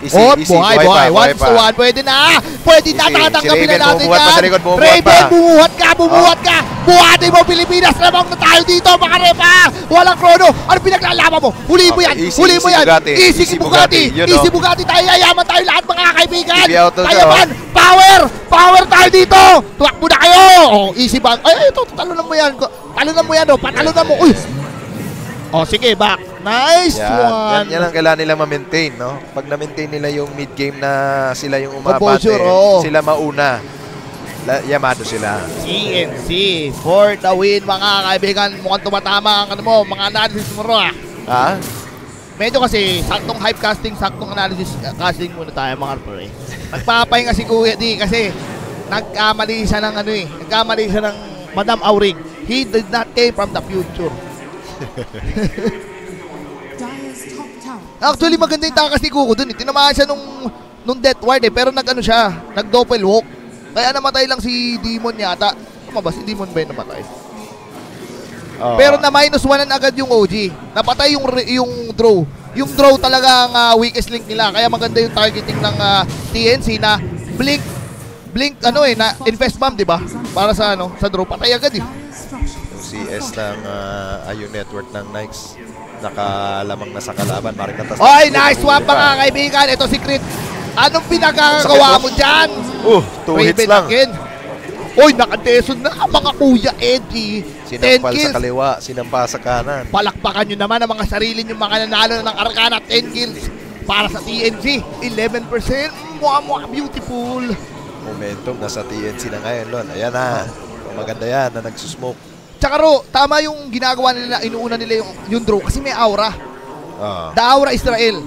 Easy, oh, easy. buhay, Buhay buhay. One to one. Pwede na. Pwede na. Easy. Tatanggapin na natin bumubuhat pa yan. sa likod, Raven, pa. bumuhat ka, bumuhat ka. Buhatin mo, Pilipinas. Lamang na tayo dito, mga repa. Walang krono. Ano pinaglalaban mo? Huli mo Okay, yan. easy, Huli mo easy yan. Bugatti. Easy, Easy Bugatti. Bugatti. Yun, Easy oh. Bugatti. Tayo yayaman tayo lahat, mga kaibigan. Tayo man. Power. Power tayo dito. Tuwakbo na kayo. Oh, easy bang. Ay, ito. Talunan mo yan. Talunan mo yan. Oh. Patalunan mo. Uy. Oh, sige, back. Nice Yan, yan, one. yan ang kailangan nila ma-maintain, no? Pag na-maintain nila yung mid-game na sila yung umabate, Composure, oo. sila mauna. La, yamado sila. CNC for the win mga kaibigan. Mukhang tumatama ang ano mo, mga analysis mo ro ah. Ha? Medyo kasi saktong hype casting, saktong analysis uh, casting muna tayo mga pre. Nagpapahinga si Kuya D kasi nagkamali siya ng ano eh. Nagkamali siya ng Madam Auring. He did not came from the future. Actually maganda yung takas ni Kuko dun eh. Tinamaan siya nung nung death ward eh. Pero nag ano siya, nag doppel walk. Kaya namatay lang si Demon yata. Tama ba? Si Demon ba yung namatay? Oo. Pero na minus 1 agad yung OG. Napatay yung yung draw. Yung draw talaga ang ah, weakest link nila. Kaya maganda yung targeting ng ah, TNC na blink blink ano eh na invest bomb, 'di ba? Para sa ano, sa draw patay agad eh. Yung CS ng uh, Ayun Network ng Nikes, nakalamang na sa kalaban. Maring natas. Oy, nice swap mga kaibigan. Ito si Crit. Anong pinagkagawa mo diyan? Uh, two hits lang. Again. Oy, nakadeso na mga kuya Eddie. 10 Sinampal sa kills. kaliwa, sinampa sa kanan. Palakpakan nyo naman ang mga sarili nyo mga nanalo na ng Arcana 10 kills para sa TNC. 11%. Mwah, mwah, beautiful. Momentum nasa TNC na ngayon, Lon. Ayan na. Maganda yan na nagsusmoke. Tsaka Ro, tama yung ginagawa nila, inuuna nila yung, yung draw kasi may aura. Ah. The aura Israel.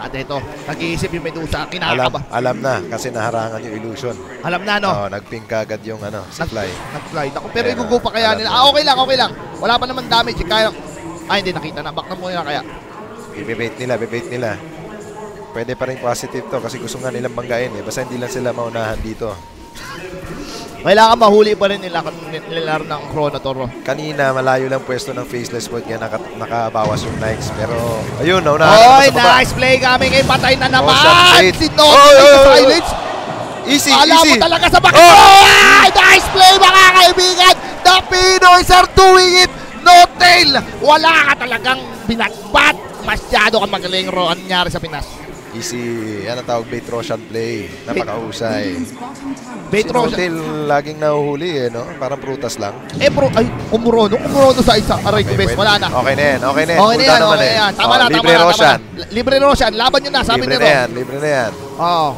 At ito, nag-iisip yung Medusa, alam, kinakaba. alam na kasi naharangan yung illusion. Alam na, no? Oh, nagping kagad yung ano, si Nag- Fly. Nag-fly. Ako, pero igugo pa kaya alam nila. na. Ah, okay lang, okay lang. Wala pa naman damage. Kaya, ay, hindi nakita na. Back na muna kaya. Ibibait nila, bibait nila. Pwede pa rin positive to kasi gusto nga nilang banggain eh. Basta hindi lang sila maunahan dito. Kailangan mahuli pa rin nila nilaro ng Chrono Toro. Kanina, malayo lang pwesto ng Faceless Void kaya naka, nakabawas yung Knights. Pero, ayun, Oy, na baba. nice play kami ngayon. Patay na naman. straight. Si Oy, oy, sa oy, oy. silence. Easy, Alam easy. mo talaga sa bakit. Oh! Ay, nice play mga kaibigan. The Pinoys are doing it. No tail. Wala ka talagang binatbat. Masyado ka magaling ro. Ano nangyari sa Pinas? Easy. Yan ang tawag bait Roshan play. Napakahusay. Bait Si laging nahuhuli eh, no? Parang prutas lang. Eh, bro, ay, kumurono. Kumurono sa isa. Aray ko, best. Wala na. Okay na yan, okay na yan. Okay na yan, okay eh. na yan. Tama Oh, na, tama libre na, tama Roshan. na. Libre Roshan. Laban nyo na, sabi libre ni na Ro. yan, libre na yan. Oo.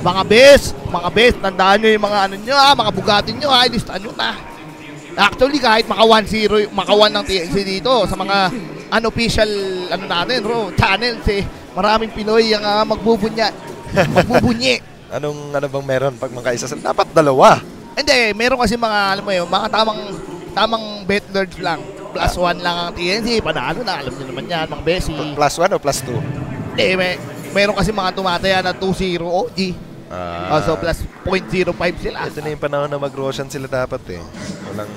Mga best, mga best, tandaan nyo yung mga ano nyo ha, mga bugatin nyo ha, ilistahan nyo na. Actually, kahit maka 1-0, maka 1 ng TNC dito sa mga unofficial, ano natin, bro, channels eh. Maraming Pinoy ang uh, magbubunya, magbubunyi. Anong ano bang meron pag magkaisa sa dapat dalawa. Hindi, meron kasi mga, alam mo yun, mga tamang, tamang bet nerds lang. Plus 1 lang ang TNC, panalo na, alam nyo naman yan, mga besi. Plus 1 o plus 2? Hindi, may, meron kasi mga tumataya na 2-0 OG. Ah, Oh, so plus 0.05 sila. Ito na yung panahon na mag-Roshan sila dapat eh. Walang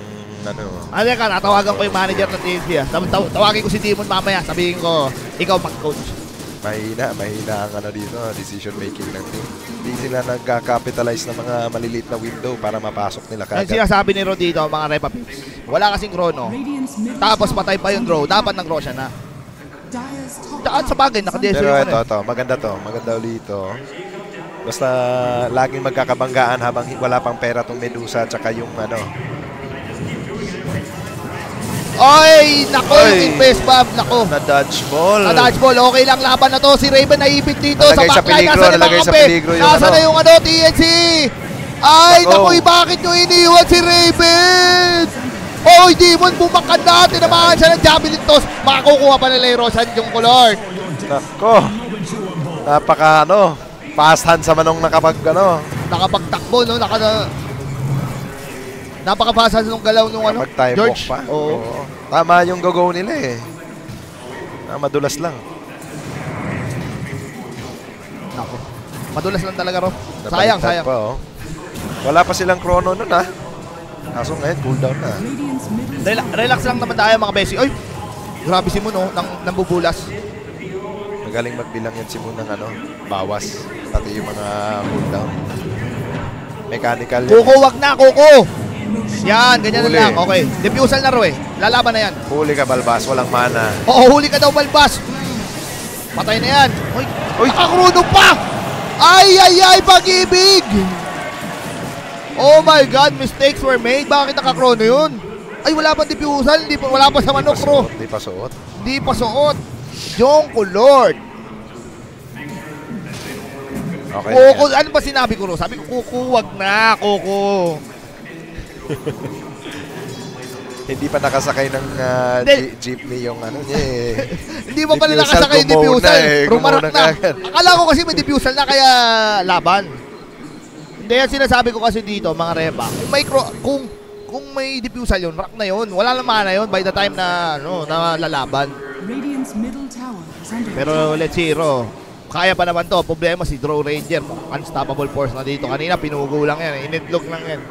ano. Ano ka, natawagan ko yung manager ng TNC ah. Taw- taw- tawagin ko si Demon mamaya, sabihin ko, ikaw mag-coach. Mahina, mahina ang ano dito, decision making ng team. Hindi sila nagka-capitalize ng mga maliliit na window para mapasok nila Ang kagad. sinasabi ni Ro dito, mga repa picks, wala kasing chrono. Tapos patay pa yung draw, dapat nag-draw siya na. Daan sa bagay, nakadeso Pero ito, ito, maganda to. Maganda ulit ito. Basta laging magkakabanggaan habang wala pang pera tong Medusa at saka yung ano. Oy, nako, yung best bomb, nako. Na dodgeball. Na dodgeball, okay lang laban na to. Si Raven naipit dito Nalagay sa backline. peligro, Nasaan yung mga nalagay sa kampe? peligro yung Nasaan ano. na yung ano, TNC? Ay, Nako. bakit nyo iniwan si Raven? Oy, Demon, bumakad na. Tinamaan siya ng javelin toss. Makakukuha pa nila yung Rosan yung color. Nako. Napaka ano. Fast hand sa manong nakapag ano. Nakapagtakbo, no? Naka, napakabasa nung galaw nung ano, George. pa. Oo. Oo. Tama yung go-go nila eh. Ah, madulas lang. Naku. Madulas lang talaga, Ro. Sayang, sayang. Pa, oh. Wala pa silang chrono nun ah. Kaso ngayon, cooldown na. Rela- relax lang naman tayo, mga besi. Oy, grabe si Moon, oh, nang, nang bubulas. Magaling magbilang yan si Moon ng ano, bawas. Pati yung mga cooldown. Mechanical yan. Kuko, wag na, Kuko! Yan, ganyan Huli. na lang. Okay. Diffusal na, Ro, eh. Lalaban na yan. Huli ka, Balbas. Walang mana. Oo, huli ka daw, Balbas. Patay na yan. Uy, Uy. nakakruno pa! Ay, ay, ay, pag-ibig! Oh my God, mistakes were made. Bakit nakakrono yun? Ay, wala pa diffusal. Hindi pa, wala pa sa Di manok, Ro. suot. Di pa suot. Hindi pa suot. Yung Lord. Okay. Kuko, ano ba sinabi ko, Ro? Sabi ko, Kuko, wag na, Kuko. Hindi pa nakasakay ng ah, Hindi. je- jeepney yung ano niya eh. Hindi pa pala nakasakay yung diffusal. eh, Rumarak gumona na. Akala ko kasi may diffusal na kaya laban. Hindi yan sinasabi ko kasi dito, mga reba. Kung may, cro- kung, kung may diffusal yun, rock na yun. Wala naman na yun by the time na, ano, na lalaban. Pero let's see, Ro. Kaya pa naman to. Problema si Draw Ranger. Unstoppable force na dito. Kanina, pinugo lang yan. Inidlog lang yan.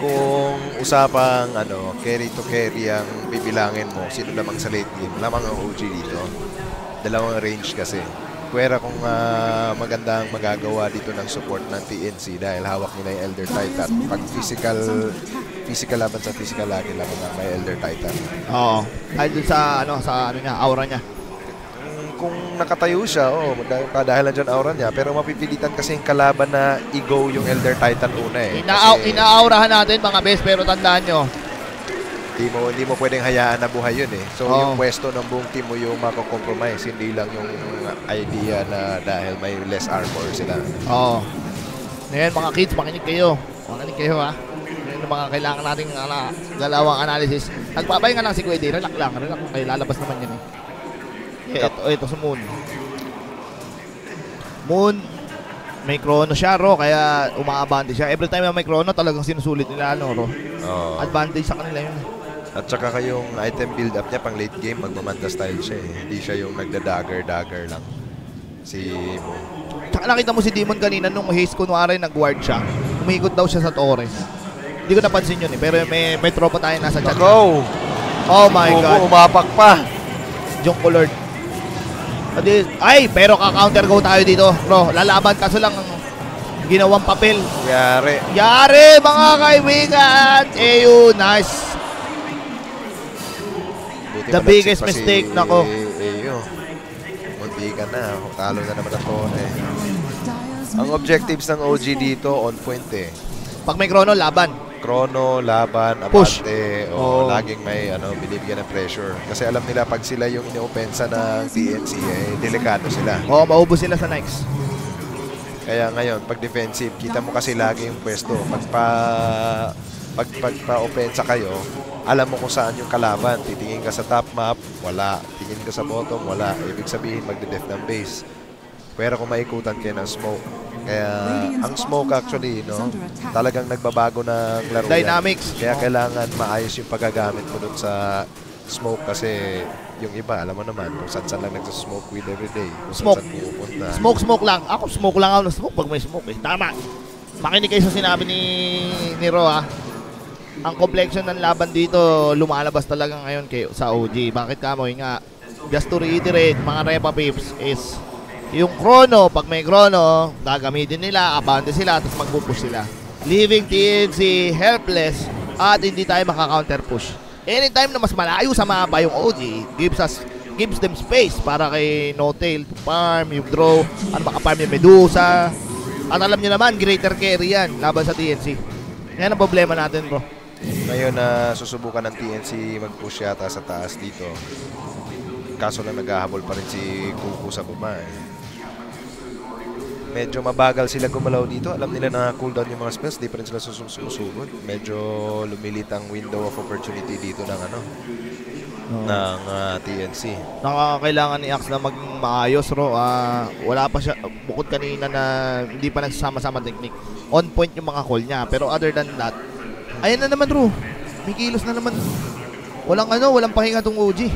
Kung usapang ano, carry to carry ang bibilangin mo, sino lamang sa late game, lamang ang OG dito. Dalawang range kasi. Pwera kung ah, maganda ang magagawa dito ng support ng TNC dahil hawak nila yung Elder Titan. Pag physical physical laban sa physical lagi lang ang may Elder Titan. Oo. Dahil dun sa, ano, sa, ano niya, aura niya. Kung nakatayo siya, oh, dah- dahil nandiyan aura niya, pero mapipilitan kasi yung kalaban na i-go yung Elder Titan una eh. Inaaw, Kasi inaaurahan natin mga best pero tandaan nyo, Hindi mo, hindi mo pwedeng hayaan na buhay yun eh. So Oo. yung pwesto ng buong team mo yung mako-compromise, hindi lang yung idea na dahil may less armor sila. Oo. Ngayon mga kids, makinig kayo. Makinig kayo ha. Ang mga kailangan nating ala, galawang analysis. Nagpapahinga lang si Kuya D. Relax lang. Relax lang kayo. Lalabas naman yan eh. Ito, ito sa Moon. Moon, may chrono siya, Ro. Kaya umaabante siya. Every time na may chrono, talagang sinusulit nila, ano, Ro. Oo. Advantage sa kanila yun. At saka kayong item build up niya pang late game, magmamanda style siya eh. Hindi siya yung nagda-dagger-dagger lang. Si Moon. Tsaka nakita mo si Demon kanina nung haste kunwari nag-guard siya. Umikot daw siya sa Torres. Hindi ko napansin yun eh. Pero may, may tropa tayo nasa chat. Nako! Oh my Bobo, God. umapak pa! Jong Lord. Adi, ay, pero ka-counter go tayo dito. Bro, lalaban kaso lang ang ginawang papel. Yari. Yari, mga kaibigan! Eyo, nice. Buti The biggest mistake, si nako. Eyo. Munti ka na. Talo na naman phone eh. Ang objectives ng OG dito, on point eh. Pag may chrono, laban. Chrono, laban, Push. Oo. o laging may ano, binibigyan ng pressure. Kasi alam nila pag sila yung inopensa ng TNC, eh, delikado sila. Oo, maubos sila sa Nikes. Kaya ngayon, pag defensive, kita mo kasi lagi yung pwesto. Pag pa pag, pag pa-opensa kayo, alam mo kung saan yung kalaban. Titingin ka sa top map, wala. Tingin ka sa bottom, wala. Ibig sabihin, magde-def ng base. Pero kung maikutan kayo ng smoke, kaya ang smoke actually, no, talagang nagbabago ng laro yan. Dynamics. Kaya kailangan maayos yung paggagamit mo dun sa smoke kasi yung iba, alam mo naman, kung saan-saan lang nagsasmoke with every day. Kung Smoke. pupunta. Smoke, smoke lang. Ako, smoke lang ako ng smoke pag may smoke eh. Tama. Makinig kayo sa sinabi ni, ni Ro ah. Ang complexion ng laban dito, lumalabas talaga ngayon kay, sa OG. Bakit ka mo? Nga, just to reiterate, mga Repa Pips, is yung chrono, pag may chrono, gagamitin nila, abante sila, tapos magpupush sila. Leaving TNC helpless at hindi tayo maka-counter push. Anytime na mas malayo sa mapa yung OG, gives us gives them space para kay No Tail to farm, yung draw, ano maka-farm yung Medusa. At alam nyo naman, greater carry yan laban sa TNC. Yan ang problema natin bro. Ngayon na susubukan ng TNC mag-push yata sa taas dito. Kaso lang naghahabol pa rin si Kuku sa baba eh. Medyo mabagal sila gumalaw dito. Alam nila na cooldown yung mga spells. Di pa rin sila sumusugod. Medyo lumilit ang window of opportunity dito ng ano ng ah, TNC. Nakakailangan ni Axe na maging maayos, Ro. Ah, wala pa siya, bukod kanina na hindi pa nagsasama-sama technique. On point yung mga call niya. Pero other than that, ayan na naman, Ro. May kilos na naman. Walang ano, walang pahinga tong OG.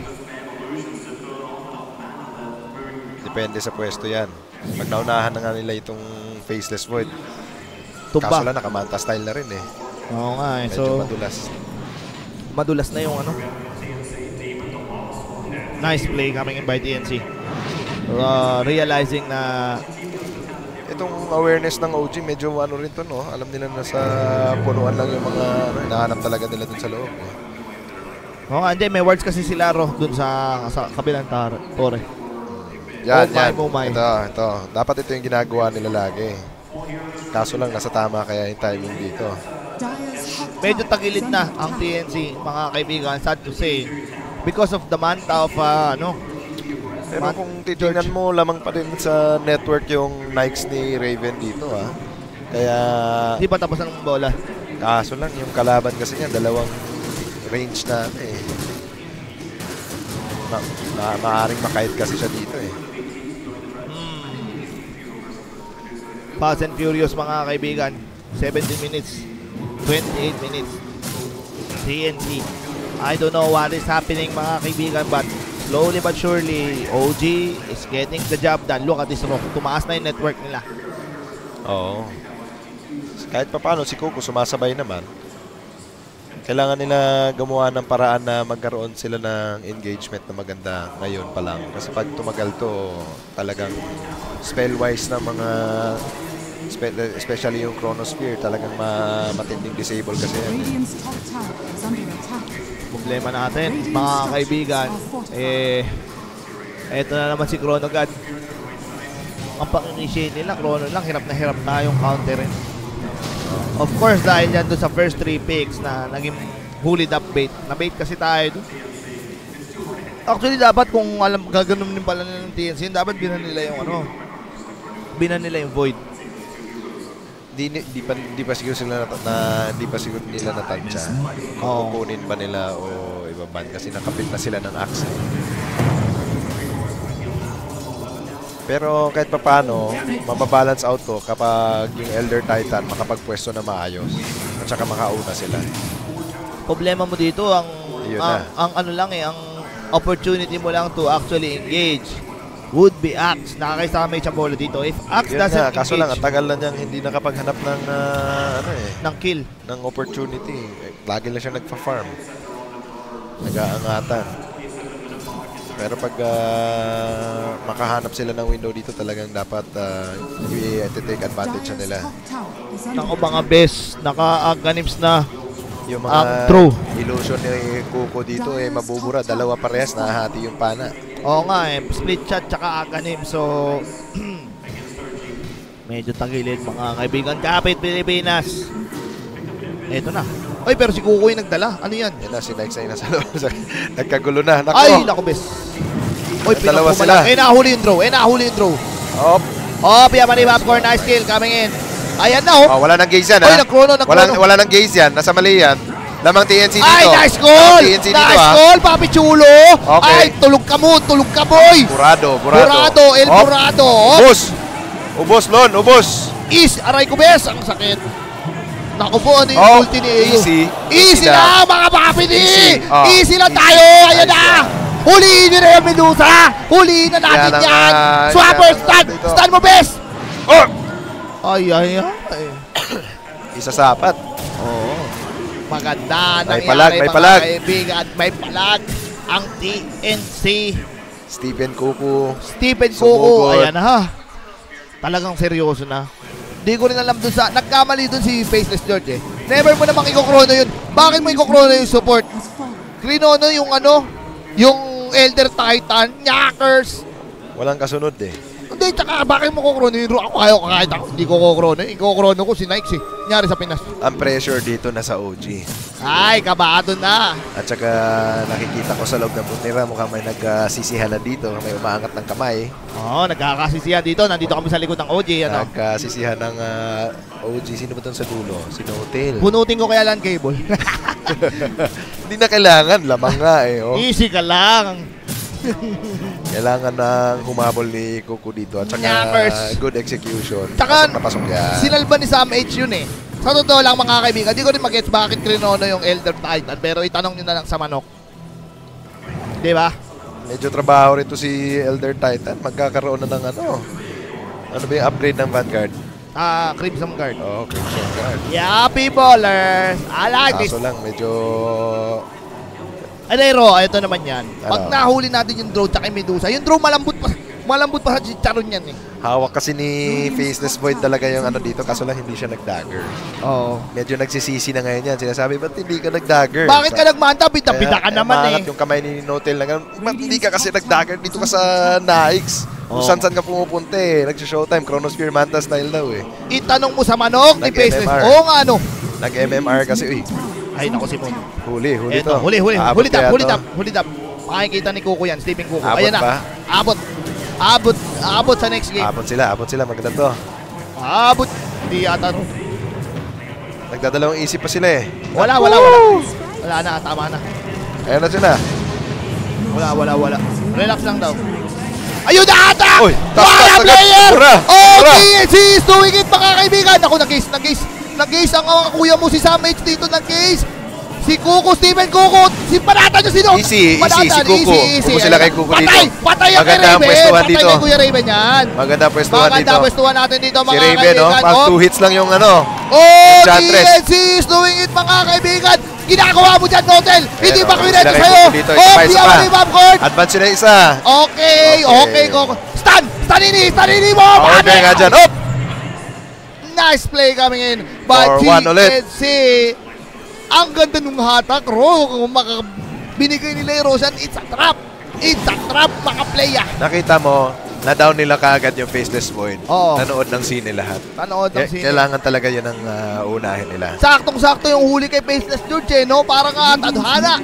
Depende sa pwesto yan. Pag naunahan na nga nila itong Faceless Void. Tumba. Kaso lang nakamanta style na rin eh. Oo nga eh. Medyo So, madulas. madulas na yung ano. Nice play coming in by TNC. Uh, realizing na Itong awareness ng OG, medyo ano rin to, no? Alam nila na sa punuan lang yung mga hinahanap talaga nila dun sa loob. eh. Nga, hindi. May words kasi sila, Ro, dun sa, sa kabilang tar- tore. Yan, Oh my, yan. oh my. Ito, ito. Dapat ito yung ginagawa nila lagi. Kaso lang, nasa tama kaya yung timing dito. Medyo tagilid na ang. TNC, mga kaibigan. Sad to say. Because of the month of, uh, ano, Pero kung titingnan mo, lamang pa rin sa network yung Nikes ni Raven dito, ha? Kaya, hindi pa tapos ang bola. kaso lang, yung kalaban kasi niya, dalawang range na, eh. Ma ma maaring makahit kasi siya dito, eh. Fast and Furious, mga kaibigan. 17 minutes. 28 minutes. TNC. I don't know what is happening, mga kaibigan, but slowly but surely, OG is getting the job done. Look at this rock. Tumaas na yung network nila. Oo. Kahit pa paano, si Coco sumasabay naman. Kailangan nila gumawa ng paraan na magkaroon sila ng engagement na maganda ngayon pa lang. Kasi pag tumagal to, talagang spell-wise na mga spe- especially yung Chronosphere, talagang ma matinding disable kasi yan. Attack. Problema natin, mga kaibigan, eh, Eto na naman si Chrono God. Ang pang-initiate nila, Chrono lang, hirap na hirap na yung counterin. Of course, dahil yan doon sa first three picks na naging bullied up bait. Na-bait kasi tayo doon. Actually, dapat kung alam, gaganon din pala nila ng TNC, dapat binan nila yung ano, binan nila yung Void. Di, di, pa, di pa siguro sila na, na di pa siguro nila natansya. Oo. kukunin ba nila o ibaban kasi nakapit na sila ng axe. Pero kahit pa paano, mababalance out to kapag yung Elder Titan makapagpwesto na maayos at saka makauna sila. Problema mo dito, ang, Yun ang, na. ang ano lang eh, ang opportunity mo lang to actually engage would be Axe. Nakakaisama yung Chambolo dito. If Axe Yun doesn't nga, kaso lang, ang engage tagal na niyang hindi nakapaghanap ng, ah, ano eh, ng kill, ng opportunity. Lagi lang siya nagpa-farm. Nag-aangatan. Pero pag ah, makahanap sila ng window dito, talagang dapat uh, i-take advantage na nila. Under mga best, naka-ganims na Yung Ang mga true. illusion ni Kuko dito, eh, mabubura. Dalawa parehas, nahahati yung pana. Oo nga eh, split shot tsaka aganim. So, medyo tagilid mga kaibigan. Kapit Pilipinas. Eto na. Ay, pero si Kuko yung nagdala. Ano yan? Yan na, si Nike ay nasa. Nagkagulo na. Nako! Ay, naku bes. Oy, Dalawa sila. Eh, nahuli yung draw. Eh, nahuli yung draw. Op! Oh, Pia Mani Popcorn, nice kill coming in. Ayan na oh. Oh, wala nang gaze yan, Oy, ha? nag-chrono, Wala, nag-chrono. wala nang gaze yan. Nasa mali yan. Lamang TNC dito. Ay, nice goal! TNC dito, Nice ha? goal, Papi Chulo! Okay. Ay, tulog ka mo, tulog ka boy! Burado, burado. Burado, El Op! Burado! Op! Ubos! Ubos, Lon, ubos! Is, aray ko bes, ang sakit. Naku po, ano yung Oh, ulti ni Eyo? easy. Easy Easy na, mga papi ni! Easy. Oh. Easy lang Easy. tayo, ayan Nice na! Huliin nyo na yung Medusa! Huliin na natin Yan yan! ah, Swapper, yan stand! dito. Stand mo, bes! Oh! Ay, ay, ay. Isa sapat. Oo. Maganda May nangyari, palag, may palag. kaibigan. May palag. Ang TNC. Stephen Kuku. Stephen. Sumugod. Ayan na ha. Talagang seryoso na. Hindi ko rin alam dun sa... Nagkamali dun si Faceless George eh. Never mo namang ikokrono yun. Bakit mo ikokrono yung support? Krinono yung ano? Yung Elder Titan. Nyakers. Walang kasunod eh. Hindi, tsaka bakit mo yung Ako kayo kahit ako. Hindi ko kokrono. Ikokrono ko si Nikes eh. Nyari sa Pinas. Ang pressure dito nasa OG. Ay, kabado na. At saka nakikita ko sa loob ng punira mukhang may nagsisihan na dito. May umaangat ng kamay. Oo, oh, nagkakasisiyan dito. Nandito kami sa likod ng OJ. Ano? Nagkasisihan ng ah, OG. Sino ba doon sa dulo? Si Hotel. Bunutin ko kaya lang cable. Hindi na kailangan. Lamang nga eh. Oh. Easy ka lang. Kailangan ng humabol ni Kuku dito. At saka Nyakers. good execution. Tsaka, pasok na pasok yan. Sinalba ni Sam H yun eh. Sa totoo lang mga kaibigan, di ko rin mag-gets bakit Krinono yung Elder Titan. Pero itanong nyo na lang sa manok. Di ba? Medyo trabaho rito si Elder Titan. Magkakaroon na ng ano. Ano ba yung upgrade ng Vanguard? Ah, Crimson Guard. Oh, Crimson Guard. Yappy ballers! I like this. Kaso lang, medyo... Alero, ito naman yan. Pag Ano? nahuli natin yung draw tsaka yung Medusa, yung draw malambot pa, malambot pa sa chicharon yan eh. Hawak kasi ni Faceless Void talaga yung ano dito. Kaso lang, hindi siya nag-dagger. Oo. Medyo nagsisisi na ngayon yan. Sinasabi, ba't hindi ka nag-dagger? Bakit ka nagmanta? Bida-bida ka naman eh. yung kamay ni Notel na gano'n. Ba't hindi ka kasi nag-dagger dito ka sa Naix? Kung saan-saan ka pumupunta eh. Nag-showtime, Chronosphere Manta style daw eh. Itanong mo sa manok ni. Faceless. Oo nga ano. Nag-MMR kasi, uy, Ay, naku si Mon. huli, huli Eto, to. huli, huli. Abot Huli tap, huli tap, huli tap. Makikita ni Kuko yan, Stephen Kuko. Abot Ayan na. ba? Abot. Abot. Abot sa next game. Abot sila, abot sila. Maganda to. Abot. Hindi yata no. Nagdadalawang isip pa sila eh. Wala, wala, wala. Wala na, tama na. Ayan na sila. Wala, wala, wala. Relax lang daw. Ayun na attack! Uy, tas, tas, player! Bura! Oh, Bura! TNC is doing it mga kaibigan! Ako, nag-case, nag-case. Nag-case ang mga kuya mo si Sam H dito nag-case. Si Kuko, Steven Kuko, si Panata nyo sino? Easy, easy, Panata, si Kuko. Kuko sila kay Kuko patay, dito. Patay ang kay Maganda ang pwestuhan Patay dito. kay Kuya Raven yan. Maganda pwestuhan Maganda dito. pwestuhan natin dito mga Si Raven, no? kaibigan. Pag Oh, two hits lang yung ano. Oh. TNC is doing it mga kaibigan. Ginagawa mo dyan, Notel. Hindi ba sila kay sa'yo? Oh, pa. Mani Popcorn. Advance sila isa. Okay, okay, Okay. Coco. Stan! Stanini! Stanini mo! Bakit? nga dyan. Up! Nice play coming in by. TNC. Ang ganda nung hatak, Ro. Kung binigay nila yung Roshan, it's a trap. It's a trap, mga playa. Nakita mo, na-down nila kaagad yung Faceless Void. Oo. Nanood ng scene lahat. Panood ng sine. Kailangan talaga yun ang ah, unahin nila. Saktong-sakto yung huli kay Faceless George eh, no? Parang nga, tadhana.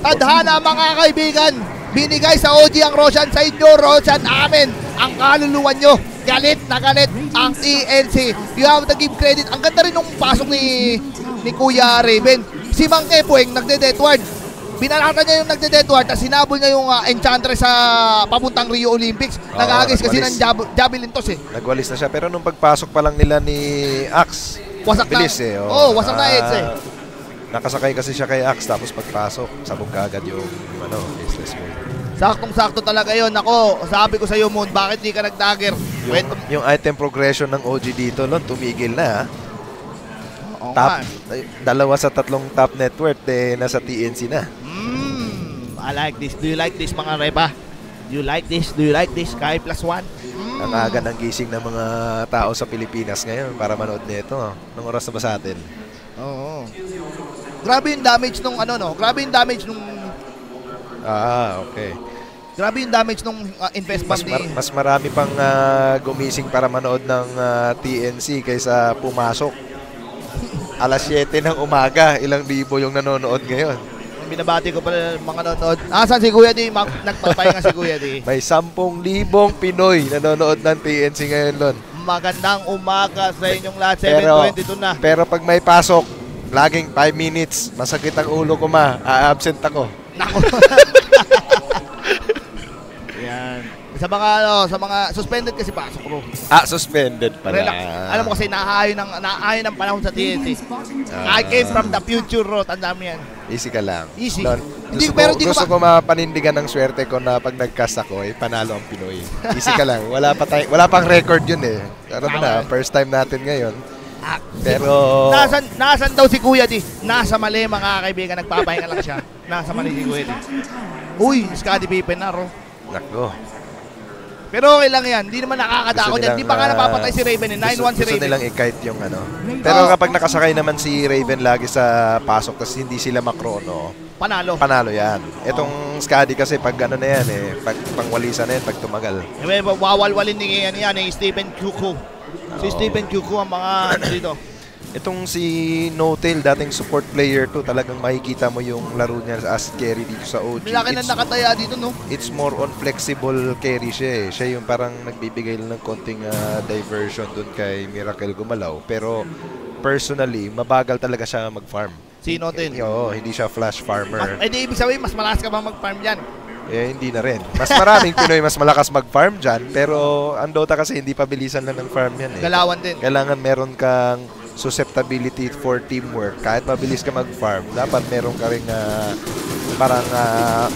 Tadhana, mga kaibigan. Binigay sa OG ang Roshan sa inyo, Roshan amin. Ang kaluluwan nyo. Galit na galit ang TNC. You have to give credit. Ang ganda rin nung pasok ni ni Kuya Raven. Si Mang Kepoeng nagde-deadward. Binalatan niya yung nagde-deadward tapos sinabol niya yung ah, Enchantress sa papuntang Rio Olympics. Oo, Nag-agis kasi ng jab javelin toss eh. Nagwalis na siya. Pero nung pagpasok pa lang nila ni Axe, Wasak na. bilis eh. Oo, wasak na Ah, Eds eh. Nakasakay kasi siya kay Axe tapos pagpasok, sabog kaagad yung ano, Faceless Void. Saktong-sakto talaga yon. Ako, sabi ko sa iyo, Moon, bakit di ka nag-dagger? Yung, yung item progression ng OG dito, Lon, tumigil na. ah. Oo Top, ay, dalawa sa tatlong top net worth, eh, nasa TNC na. Mm, I like this. Do you like this, mga reba? Do you like this? Do you like this? Sky plus one? Mm. Ang aga ng gising ng mga tao sa Pilipinas ngayon para manood nito. Nung oras na ba sa atin? Oo. Grabe yung damage nung ano no. Grabe yung damage nung Ah, okay. Grabe yung damage nung uh, investment Mas, ni mar- mas marami pang ah, gumising para manood ng ah, TNC kaysa pumasok. Alas 7 ng umaga, ilang libo yung nanonood ngayon. binabati ko pala mga nanonood. Asan si Kuya D? Mag- nagpapahinga si Kuya D. May 10,000 Pinoy nanonood ng TNC ngayon, Lon. Magandang umaga sa inyong lahat. Pero- 7.22 na. Pero pag may pasok, laging 5 minutes, masakit ang ulo ko ma, a-absent ako. Nako. Sa mga ano, sa mga suspended kasi pasok bro. Ah, suspended pala. Relax. Alam mo kasi naayon ng naayon ng panahon sa TNT. Ah. I came from the future, bro. Tandaan mo yan. Easy ka lang. Easy. Lon, Hindi, gusto, pero ko, hindi ko gusto pa- ko mapanindigan ng swerte ko na pag nag-cast ako, eh, panalo ang Pinoy. Easy ka lang. Wala, pa tay- wala pang record yun eh. Alam mo na, first time natin ngayon. Ah, Pero, Nasan, nasan daw si Kuya D? Nasa mali mga kaibigan, nagpapahinga lang siya. Nasa mali si Kuya D. Uy, Scotty Pippen na, ro. nako. Pero okay lang yan, hindi naman nakakatakot yan. Di pa nga napapatay ah, si Raven eh, 9-1 si Gusto, gusto Raven. nilang i-kite yung ano. Pero kapag nakasakay naman si Raven lagi sa pasok tapos hindi sila makrono, Panalo. panalo yan. Itong Skadi kasi pag ano na yan eh, pag pangwalisan na yan, pag tumagal. Eh, wawalwalin ni, ano yan, ni Stephen Cuckoo. Si. Stephen Cuckoo ang mga ano dito. Itong si No-Tail, dating support player to, talagang makikita mo yung laro niya as carry dito sa OG. Laki na nakataya dito, no? it's more on flexible carry siya eh. Siya yung parang nagbibigay lang ng konting ah, diversion dun kay Miracle Gumalaw. Pero personally, mabagal talaga siya mag-farm. Sino din? Oo, hindi siya flash Mas, farmer. eh di ibig sabihin, mas malakas ka bang mag-farm dyan? Eh, hindi na rin. Mas maraming Pinoy mas malakas mag-farm dyan. Pero ang Dota kasi hindi pabilisan lang ng farm yan eh. Galawan din. Kailangan meron kang susceptibility for teamwork. Kahit mabilis ka mag-farm, dapat meron ka rin ah, parang ah,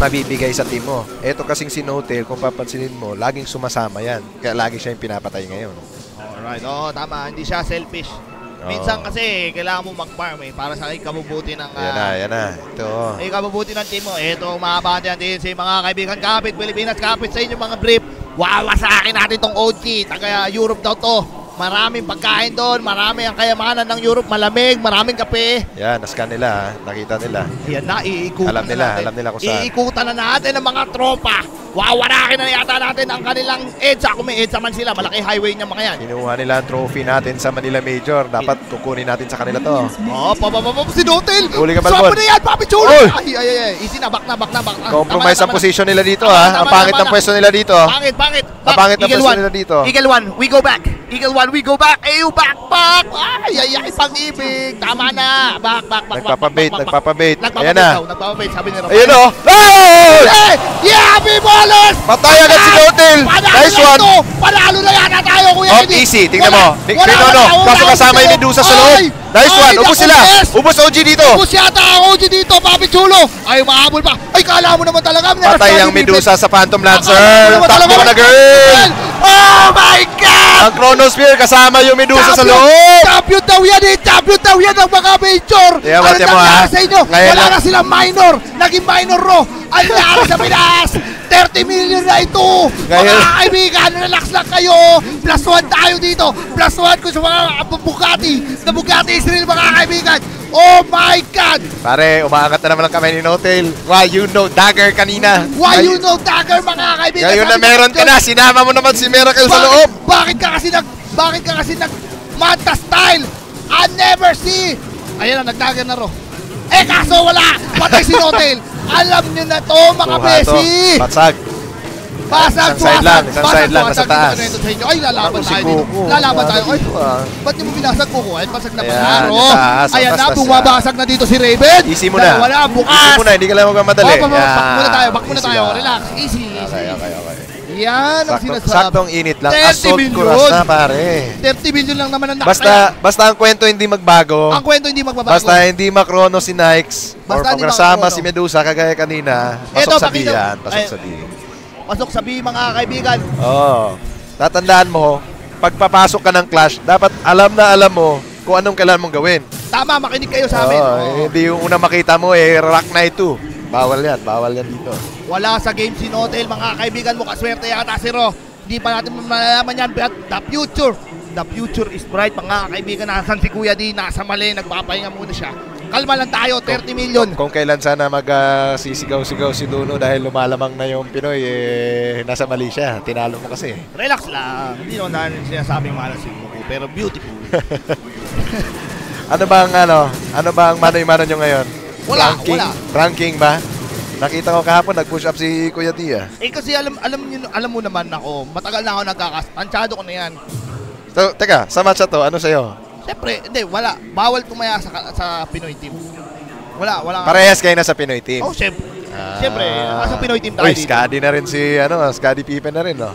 mabibigay sa team mo. Ito kasing si Notel, kung papansinin mo, laging sumasama yan. Kaya lagi siya yung pinapatay ngayon. Alright, oo, tama. Hindi siya selfish. Oo. Minsan kasi, kailangan mo mag-farm eh, para sa ikabubuti ng... Ayan na, ah, ayan na. Ito. oh. Ay, kabubuti ng team mo. Ito, umabante ang TNC, mga kaibigan. Kapit, Pilipinas, kapit sa inyo mga brief. Wawasakin natin tong OG. Taga Europe daw to. Maraming pagkain doon. Marami ang kayamanan ng Europe. Malamig, maraming kape. Yan, nascan nila. ha. Nakita nila. Yan na, iikutan Alam na nila, natin. alam nila kung saan. Iikutan na natin ang mga tropa. Wawarakin na yata natin ang kanilang EDSA. Kung may EDSA man sila, malaki highway niya mga yan. Kinuha nila ang trophy natin sa Manila Major. Dapat kukunin natin sa kanila to. Oh, pa, pa, pa, pa, si Dotel! Huli ka, Balbon. na yan, Papi Chulo! Ay, ay, ay, ay. Easy na, back na, back na, back na. Compromise na, ang na. posisyon nila dito ha. na, Ang pangit na, ng pwesto nila dito. Pangit, pangit. Ang pangit ng pwesto nila dito. Eagle 1, we go back. Eagle 1, we go back. Ayo, back, back. Ay, ay, ay, pag-ibig. Tama na. Back, back, back. Nagpapabait, back, back, nagpapabait. Ayan na. Nagpapabait, sabi ni Rafa. Ayun o. Hey! Yeah, B-ballers! Patay agad si Dotel. Panalo Nice one. Panalo na yata tayo, Kuya Oh, Eddie. easy. Tingnan mo. Na, wala Kaso kasama yung. Medusa sa loob. Nice one. Ubus sila. Ubus OG dito. Ubus yata ang OG dito, Papi Chulo. Ay, mahabol pa. Ay, kala mo naman talaga. Patay ang Medusa sa Phantom Lancer. Mo Takbo na girl. Oh my God! Ang Chronosphere kasama yung Medusa sa loob. Champion daw yan eh! Champion daw yan ng mga major! Yeah, ano nangyari sa inyo? Ngayon Wala lang- na silang minor! Naging minor ro! Ang nangyari sa Pinas! 30 million na ito! Ngayon- Mga kaibigan, relax lang kayo! Plus one tayo dito! Plus one ko sa mga Bugatti! Na Bugatti Israel mga kaibigan. Oh my God! Pare, umaangat na naman ang kamay ni Notel. Why you know dagger kanina. Why you know dagger mga kaibigan? Ngayon na meron ka na, sinama mo naman si Miracle sa bakit, loob. Bakit ka kasi nag bakit ka kasi nag Manta style? I never see. Ayan na nagdagger na ro. Eh kaso wala. Patay si Notel. Alam niyo na to mga Kuha to. Besi. Patsag. Basag, Isang side lang, isang side lang, nasa taas. Ay, lalaban tayo dito. Lalaban tayo. Ay, ah. ba't niyo mo binasag Kuko? Ay, basag na taas, Ayan ang na, bumabasag na dito si Raven. Easy mo na. Wala, bukas. Easy mo na, hindi ka lang magmamadali. Oh, back muna tayo, back muna Easy tayo. Relax, easy, easy. Okay, okay, okay. Yan ang Sakto, sinasabi. saktong init lang. 30 Assault million. kuras na, pare. 30 billion lang naman ang Basta, basta ang kwento hindi magbago. Ang kwento hindi magbabago. Basta hindi makrono si Nikes or Basta pag hindi kasama makrono. si Medusa kagaya kanina, Eto, pasok sa diyan, pasok sa diyan. Pasok sa B, mga kaibigan. Oo. Tatandaan mo, pag papasok ka ng clash, dapat alam na alam mo kung anong kailangan mong gawin. Tama, makinig kayo sa amin. Oo, Oo. Hindi yung una makita mo eh, Rock Knight 2. Bawal yan, bawal yan dito. Wala sa game si Notel, mga kaibigan mo. Kaswerte yata si Ro. Hindi pa natin malalaman yan. But the future, the future is bright. Mga kaibigan, nasan si Kuya D? Nasa mali, nagpapahinga muna siya. Kalma lang tayo, 30 million. Kung kailan sana mag-sisigaw-sigaw si Duno dahil lumalamang na yung Pinoy, eh, nasa mali siya. Tinalo mo kasi. Relax lang. Hindi naman natin sinasabing mahal si Kuko, pero beautiful. Ano ba ang ano? Ano ba ang manoy-mano nyo ngayon? Wala, ranking, wala. Ranking ba? Nakita ko kahapon, nag-push up si Kuya Tia. eh kasi alam alam niyo alam mo naman ako, matagal na ako nagkakas. Tansyado ko na yan. So, teka, sa match na to, ano sa'yo? Siyempre, hindi, wala. Bawal tumaya sa, sa Pinoy team. Wala, wala. Parehas kayo na sa Pinoy team. Oh, siyempre. Ah. Siyempre, nasa Pinoy team tayo Uy, dito. Scadi na rin si, ano, Scadi Pippen na rin, no?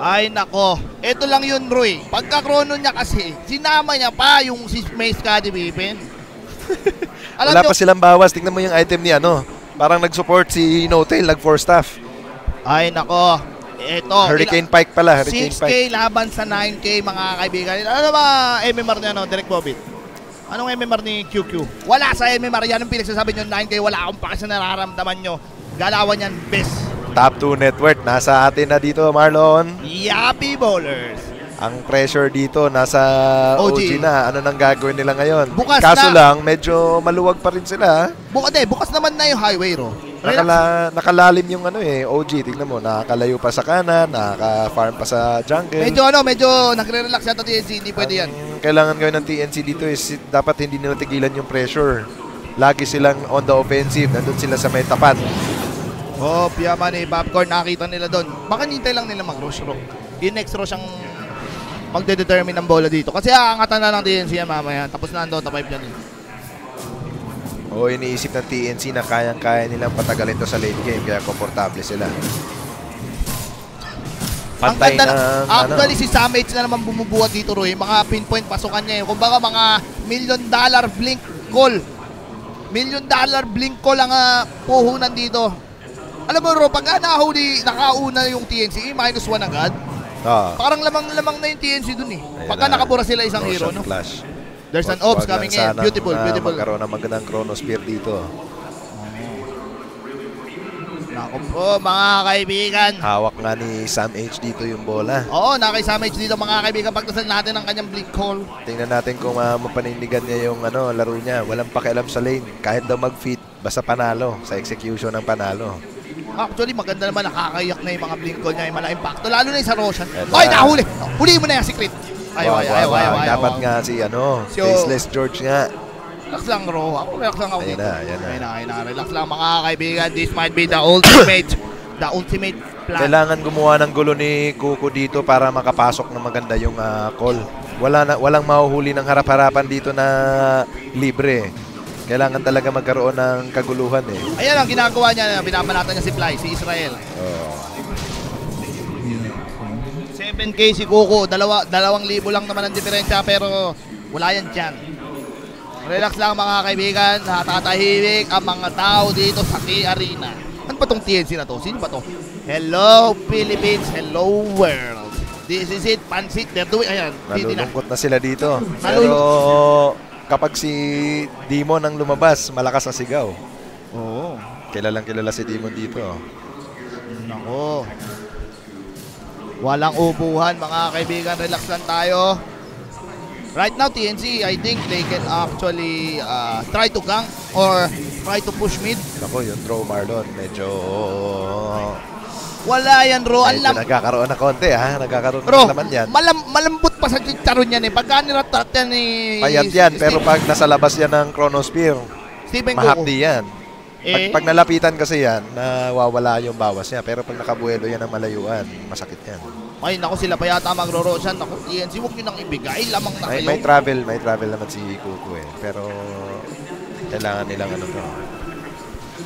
Ay, nako. Ito lang yun, Roy. Pagka-chrono niya kasi, sinama niya pa yung si May Scotty Pippen. Alam Wala niyo, pa silang bawas. Tingnan mo yung item ni, ano, parang nag-support si Notail, nag-4 staff. ay, nako. Ito. Hurricane Pike pala, Hurricane 6K Pike. laban sa 9K, mga kaibigan. Ano ba MMR niya, no? Direct Bobit? Anong MMR ni QQ? Wala sa MMR. Yan ang pinagsasabi nyo, 9K. Wala akong paki sa nararamdaman nyo. Galawan yan, best. Top 2 network, nasa atin na dito, Marlon. Yappy Bowlers. Ang pressure dito, nasa OG. OG, na. Ano nang gagawin nila ngayon? Bukas Kaso na. lang, medyo maluwag pa rin sila. Bukas, eh, bukas naman na yung highway, ro. Nakala, nakalalim yung ano eh, OG. Tignan mo, nakakalayo pa sa kanan, nakaka-farm pa sa jungle. Medyo ano, medyo nagre-relax yata TNC, hindi pwede yan. Ang kailangan gawin ng TNC dito is dapat hindi nila tigilan yung pressure. Lagi silang on the offensive. Nandun sila sa may tapat. Oh, Piaman eh, Popcorn, nakita nila doon. Baka nintay lang nila mag-rush row. Yung next row siyang magde-determine ng bola dito. Kasi aangatan na lang TNC yan mamaya. Tapos na ang Dota 5 yan. eh. O iniisip ng TNC na kayang-kaya nilang patagalin to sa late game. Kaya komportable sila. Ang Pantay ganda ng, na, ano, actually si Samage na naman bumubuhat dito Roy. Mga pinpoint pasukan niya. eh. Kumbaga mga million dollar blink call. Million dollar blink call ang ah, puhunan dito. Alam mo Ro, pag nahuli, nakauna yung TNC, minus 1 agad. ah, Parang lamang-lamang na yung TNC dun eh. Pagka na. nakabura sila isang Roshan hero, no? Clash. There's an ops coming in. Beautiful, ah, beautiful. Magkaroon ng magandang chronosphere dito. Nako po, mga kaibigan. Hawak nga ni Sam H dito yung bola. Oo, nakay Samage dito mga kaibigan. Pagdasal natin ang kanyang blink call. Tingnan natin kung uh, mapanindigan niya yung ano, laro niya. Walang pakialam sa lane. Kahit daw mag-fit, basta panalo. Sa execution ng panalo. Actually, maganda naman nakakayak na yung mga blink call niya. Yung malaking impacto. Lalo na yung sa Roshan. Ay, na. nahuli. Huli mo na yung secret. Ayaw, ayaw, ayaw, ayaw, ayaw. Dapat nga si ano, Si- Faceless George nga. Relax lang, Ro. Ako, relax lang ako Ayan na, ayan na. Ayan na, ayan na. Relax lang, mga kaibigan. This might be the ultimate, the ultimate plan. Kailangan gumawa ng gulo ni Kuko dito para makapasok ng maganda yung ah, call. Wala na, walang mahuhuli ng harap-harapan dito na libre. Kailangan talaga magkaroon ng kaguluhan eh. Ayan ang ginagawa niya. Binabanatan niya si Fly, si Israel. Oh. 7K si Kuko, dalawa, dalawang libo lang naman ang diferensya pero wala yan dyan. Relax lang mga kaibigan, natatahimik ang mga tao dito sa K Arena. Ano ba tong TNC na to? Sino ba to? Hello Philippines, hello world. This is it, Pansit, they're doing, ayan, titi na. Nalulungkot na sila dito. Pero kapag si Demon ang lumabas, malakas ang sigaw. Oo. Kilalang kilala si Demon dito. Nako. Walang upuhan mga kaibigan, relax lang tayo. Right now, TNC, I think they can actually uh, try to gank or try to push mid. Ako, yung throw Marlon, medyo... Wala yan, Ro. Medyo lam nagkakaroon ng konti, ha? Nagkakaroon Bro, ng laman yan. malam malambot pa sa chicharon yan eh. Pagka niratat yan ni... Payat yan, pero pag nasa labas yan ng Chronosphere, Coco, mahapdi yan. Pag, eh, pag nalapitan kasi yan, nawawala yung bawas niya. Pero pag nakabuelo yan ng malayuan, masakit yan. ay, naku, sila pa yata magro-roshan. Naku, TNC, huwag nyo nang ibigay. Lamang na May, kayo. may travel, may travel naman si Kuko eh. Pero kailangan nilang ano to.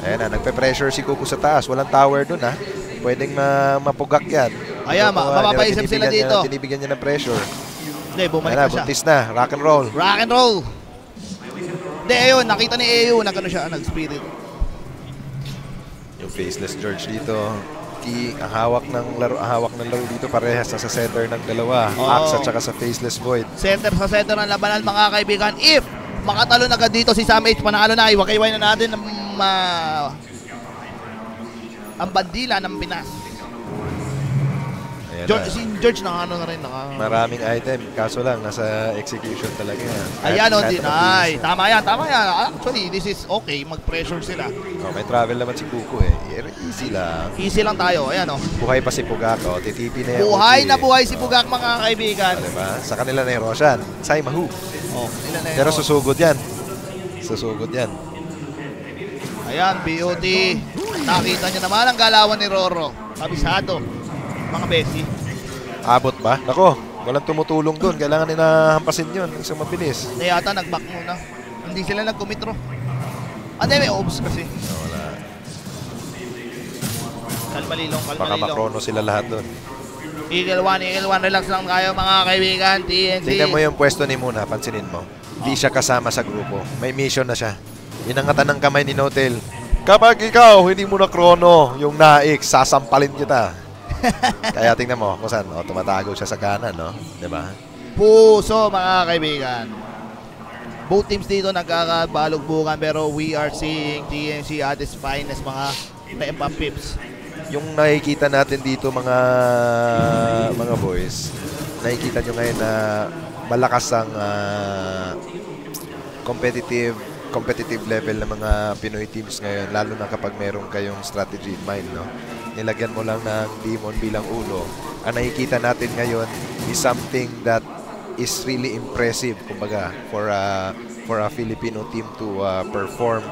Ayan na, nagpe-pressure si Kuko sa taas. Walang tower dun ha. Pwedeng ma mapugak yan. Ayan, ma- mapapaisip sila dito. Niya, tinibigyan niya ng pressure. Hindi, bumalik Ayan na, na siya. buntis na. Rock and roll. Rock and roll. Hindi, ayun, nakita ni Ayo, nagano siya, nag-spirit. Faceless George dito. Key, ang hawak ng laro, ang hawak ng laro dito parehas na sa center ng dalawa. Oo. Axe at saka sa faceless void. Center sa center ng labanan, mga kaibigan. If makatalo na agad dito si Sam H, panalo na, iwakayway na natin ang, ah, ang bandila ng Pinas. Ayan George, na. si George na ano na rin. Naka, Maraming item. Kaso lang, nasa execution talaga yan. Ayan o, Kahit- kahit deny. Tama yan, tama yan. Actually, this is okay. Mag-pressure sila. Oh, may travel naman si Kuko eh. Easy lang. Easy lang tayo. Ayan o. Buhay pa si Pugako. Titipi na yan. Buhay na eh. buhay si Pugak, mga kaibigan. Ah, diba? Sa kanila na yung Roshan. Sai Mahu. Oh, na? Pero susugod yan. Susugod yan. Ayan, BOT. Nakita niyo naman ang galawan ni Roro. Kabisado. Mga besi. Abot ba? Nako, walang tumutulong doon. Kailangan nila hampasin yun. Isang mabilis. Hindi yata nag-back muna. Hindi sila nag-commitro. Ah, may obs kasi. No, wala. Kalmalilong, Baka kalmalilong. makrono sila lahat doon. Eagle 1, Eagle 1. Relax lang kayo mga kaibigan. TNC. Tingnan mo yung pwesto ni Muna. Pansinin mo. Hindi siya kasama sa grupo. May mission na siya. Inangatan ng kamay ni Notel. Kapag ikaw, hindi mo na krono yung naik, sasampalin kita. Kaya tingnan mo kung saan. O, tumatago siya sa kanan, no? Di ba? Puso mga kaibigan. Both teams dito nagkakabalugbukan pero we are seeing TNC at its finest mga Pips. Yung nakikita natin dito mga mga boys, nakikita nyo ngayon na malakas ang ah, competitive competitive level ng mga Pinoy teams ngayon lalo na kapag meron kayong strategy in mind no nilagyan mo lang ng demon bilang ulo ang nakikita natin ngayon is something that is really impressive kumbaga for a for a Filipino team to ah, perform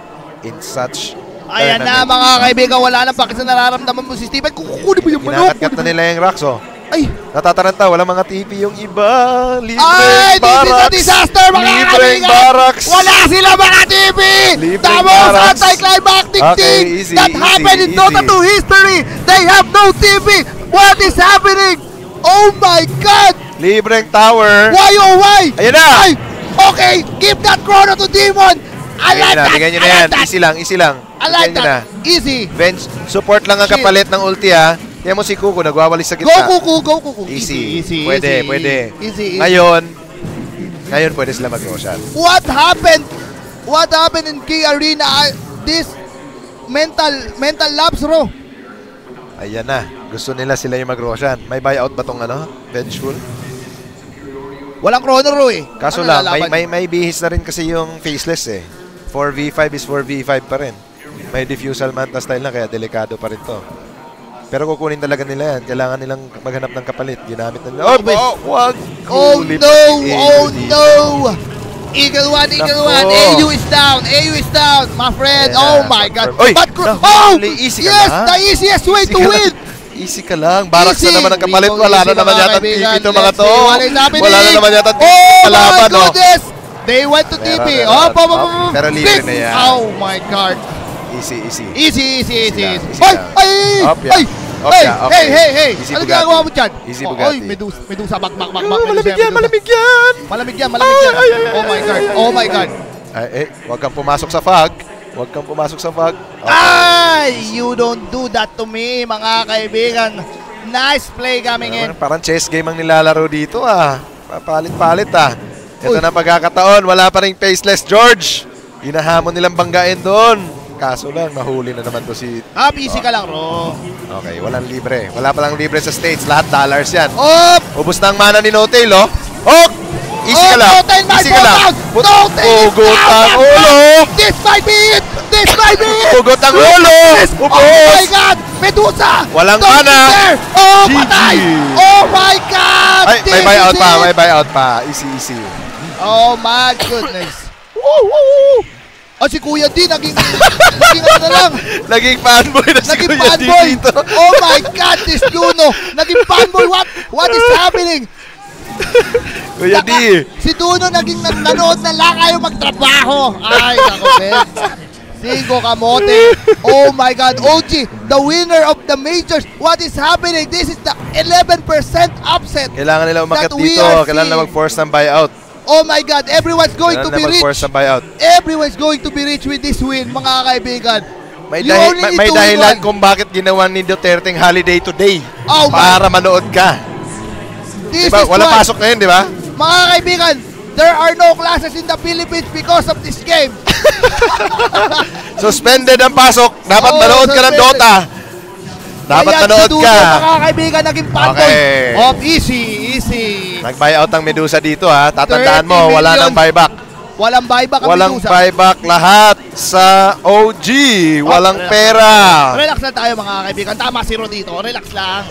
in such Ayan na tournament. mga kaibigan, wala nang pakit sa nararamdaman mo si Steven. Kukunin mo yung manok. Kinakakat na nila yung racks, oh. Ay, Natataranta, walang mga TV yung iba. Libre ay, this is a barracks. disaster mga Libre kaibigan. barracks. Wala sila mga TV. Libreng most barracks. anticlimactic Okay, thing easy, that easy, happened in easy. Dota 2 history. They have no TV. What is happening? Oh my God! Libreng tower. Why oh why? Ayan na. Ay, okay, give that chrono to Demon. I like na, that. bigyan nyo na yan. like that. Easy lang, easy lang. I like nyo na. that. Easy. Bench, support lang ang kapalit ng ulti, ha. Yan mo si Kuko, nagwawalis sa Go gitna. Kuku, go Kuku. Easy. easy, Pwede, easy. pwede. Easy, easy. Ngayon, ngayon pwede sila mag-roshan. What happened? What happened in Key Arena? Ah, This mental mental lapse, Ro. Ayan na. Gusto nila sila yung mag-roshan. May buyout ba tong ano? Vengeful? Walang chrono, Ro eh. Kaso Ano lang, may, may, may bihis na rin kasi yung faceless eh. 4v5 is 4v5 pa rin. May diffusal manta style na kaya delikado pa rin to. Pero kukunin talaga nila yan. Kailangan nilang maghanap ng kapalit. Ginamit na nila. Oh, oh, wag! Oh no! Oh no! Eagle 1, Eagle Nako. 1. AU is down. AU is down. My friend. Oh my God. Oy, But, oh! Easy yes, the easiest way Easy to win. Easy ka lang. Barak na naman ang kapalit. Wala na naman yata. TV to mga to. Wala na naman yata TV Oh my goodness! They went to meron. Oh, po, po, po, po. pero libre na yan. Oh my God. Easy, easy. Easy, easy, easy. Ay, ay, ay, Opya, ay, okay. hey, hey, hey. Easy Ano ginagawa mo dyan? Easy Oh, Bugatti. Ay, Medusa, Medusa, bak, bak, bak, Oh, bak. malamig Medusa, yan, malamig yan. Malamig yan, malamig yan. Ay, ay, ay, Oh my God, oh my. God. Ay, eh, huwag kang pumasok sa fog. Huwag kang pumasok sa fog. Okay. Ay, you don't do that to me, mga kaibigan. Nice play coming in. Parang chess game ang nilalaro dito ah. Papalit-palit ah. Ito Uy. na pagkakataon. Wala pa rin faceless George. Hinahamon nilang banggain doon. Kaso lang, nahuli na naman to si... Ah, busy ka lang, Ro. Okay, walang libre. Wala palang libre sa States. Lahat dollars yan. Op! Ubus na ang mana ni Notail, oh. Oh! Easy ka lang. Might Easy ka lang. Notel is down. ang ulo. This might be it. This might be it. Hugot ang ulo. Oh my Ubos. God! Medusa! Walang Don't mana. Oh, GG. patay! Oh my God! Ay, may buyout pa, may buyout pa. Easy, easy. Oh my goodness. woo, woo, woo. Oh, si Kuya D, naging, naging ano na lang, Naging fanboy na si naging Kuya D dito. Oh my God, this Juno, naging fanboy. What, what is happening? Kuya D. Naka- Si Duno naging nan- nanood na lang ayaw magtrabaho. Ay, nako, Ben. Cinco Kamote. Oh my God. OG, the winner of the majors. What is happening? This is the 11% upset. Kailangan nila we dito. Kailangan na mag-force ng buyout. Oh my God. Everyone's going to Kailangan be rich. ng buyout. Everyone's going to be rich with this win, mga kaibigan. May, You dahi- may, may to dahilan one. kung bakit ginawa ni Duterte holiday today. Oh my- para manood ka. This Diba? Wala why- pasok ngayon, di ba? Mga kaibigan, there are no classes in the Philippines because of this game. Suspended ang pasok. Dapat Oo, manood ka ng suspended. Dota. Dapat Kaya manood si ka. mga kaibigan, naging fanboy. Okay. Oh, easy, easy. Nag-buyout ang Medusa dito ha. Tatandaan 30 mo, wala million. nang buyback. Walang buyback ang Walang Medusa. buyback lahat sa OG. Walang relax. pera. Relax lang tayo mga kaibigan. Tama si Ro dito. Relax lang.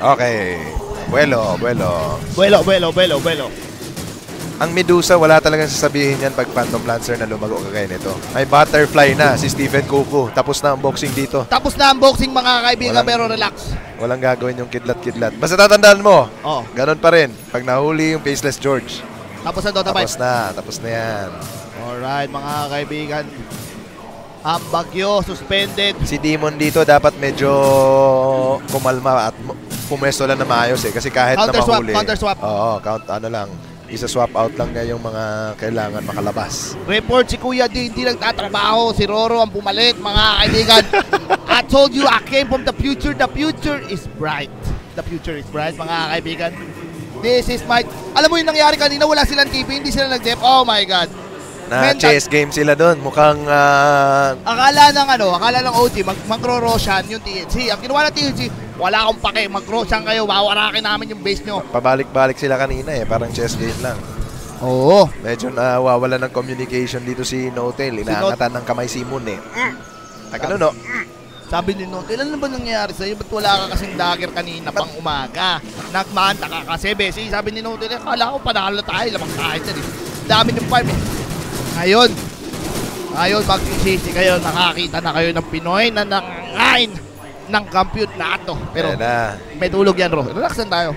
Okay. Buelo, buelo. Buelo, buelo, buelo, buelo. Ang Medusa, wala talagang sasabihin yan pag Phantom Lancer na lumago kagaya nito. May butterfly na si Stephen Kuku. Tapos na ang boxing dito. Tapos na ang boxing mga kaibigan Walang- pero relax. Walang gagawin yung kidlat-kidlat. Basta tatandaan mo, Oh, ganun pa rin. Pag nahuli yung Faceless George, tapos na Dota tapos 5. na, tapos na yan. Alright mga kaibigan. Ang bagyo suspended. Si Demon dito dapat medyo kumalma at pumwesto lang na maayos eh. Kasi kahit Counter na swap, mahuli. counter swap. Oo, count ano lang. Isa swap out lang niya yung mga kailangan makalabas. Report si Kuya D, hindi nagtatrabaho. Si Roro ang pumalit, mga kaibigan. I told you, I came from the future. The future is bright. The future is bright, mga kaibigan. This is my... Alam mo yung nangyari kanina, wala silang TV, hindi sila nag-dep. Oh my God. Na Mental- chess game sila doon. Mukhang ah, Akala ng ano, akala ng OG, mag magro-roshan yung TNC. Ang ginawa ng TNC, wala akong pake, mag-roshan kayo, wawarakin namin yung base nyo. pabalik-balik sila kanina eh. Parang chess game lang. Oo. Medyo nawawala ng communication dito si Notel. Inaangatan ng kamay si Moon eh. Taka no, no. Sabi ni Note, ilan na ba nangyayari sa'yo? Ba't wala ka kasing dagger kanina pang umaga? Nagmanta ka kasi, Besi. Sabi ni Note, akala ko panalo tayo, lamang tayo dyan eh. Dami ng farm eh. Ngayon, ngayon magsisisi kayo, nakakita na kayo ng Pinoy na nangangain ng compute na ito. Pero na. may tulog yan, Ro. Relax lang tayo.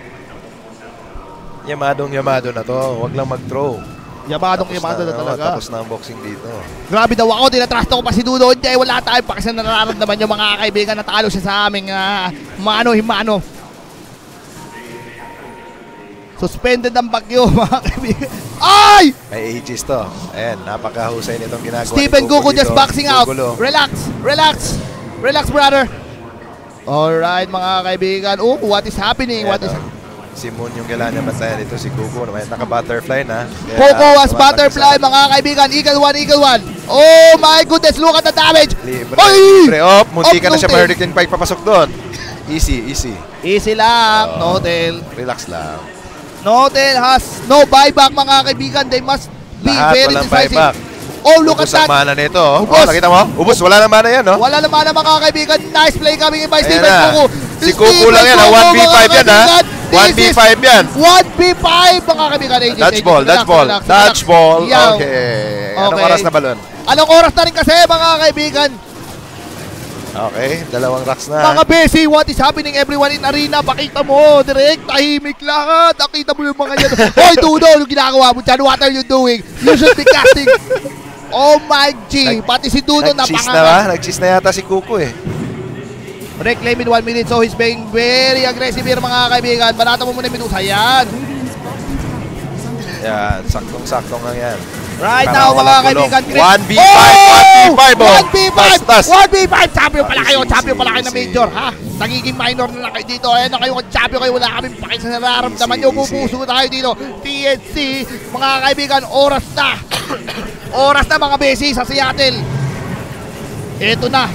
Yamadong yamado na to. Huwag lang mag-throw. Yamadong Tapos yamado na oo, talaga. Tapos na ang boxing dito. Grabe daw ako, tinatrasto ko pa si Dudo. Hindi, wala tayo pa kasi nararamdaman yung mga kaibigan na talo siya sa aming uh, mano himano. Suspended ang bagyo, mga kaibigan. Ay! May ages to. Ayan, napakahusay nitong ginagawa Kuko Kuko just boxing out. Gugulo. Relax, relax, relax, brother. Alright, mga kaibigan. Oh, what is happening? What is... Ayan, oh. Si Moon yung kailangan niya bantayan dito. Si Kuko naman naka-butterfly na. Kaya tumatakbo butterfly, mga kaibigan. Eagle 1, Eagle 1. Oh my goodness, look at the damage. Libre. Ay! Libre. Oh, munti ka Up na siya noted. ma-hurricane pike papasok doon. Easy, easy. Easy lang, Oh. Notel. Relax lang. Notel has no buyback mga kaibigan. They must be Lahat very decisive. buyback. Oh, look Ubus at ang that. mana nito. Oh, Ubus. oh nakita mo? Ubus, wala na mana yan, no? Wala naman na mga kaibigan. Nice play coming in by Steven. Kuku. Si Kuku lang yan, ha? 1v5 yan, ha? 1v5 yan. 1v5 mga kaibigan. Dodge ball, dodge ball. Dodge ball. Okay. Anong oras na balon? Anong oras na rin kasi mga kaibigan? Okay, dalawang racks na. Mga besi, what is happening everyone in arena? Pakita mo, direct, tahimik lahat. Nakita mo yung mga yan. Hoy, Tudo, yung ginagawa mo dyan, what are you doing? You should be casting. Oh my G, Nag- pati si Tudo Nag-cheese napaka- na ba? Nag-cheese na yata si Kuko eh. Reclaim in one minute, so he's being very aggressive here mga kaibigan. Banata mo muna yung Medusa. Yan. Yan, saktong-saktong lang yan. Right now mga kaibigan. Chris- 1v5, 1v5, oh. 1v5! Tas, tas. 1v5! Champion pala kayo! Champion pala kayo na major, ha? Nagiging minor na lang kayo dito. Ayan na kayo, champion kayo. Wala kaming pakit sa nararamdaman nyo. Pupuso tayo dito. TNC, mga kaibigan, oras na. oras na mga besi sa Seattle. Ito na.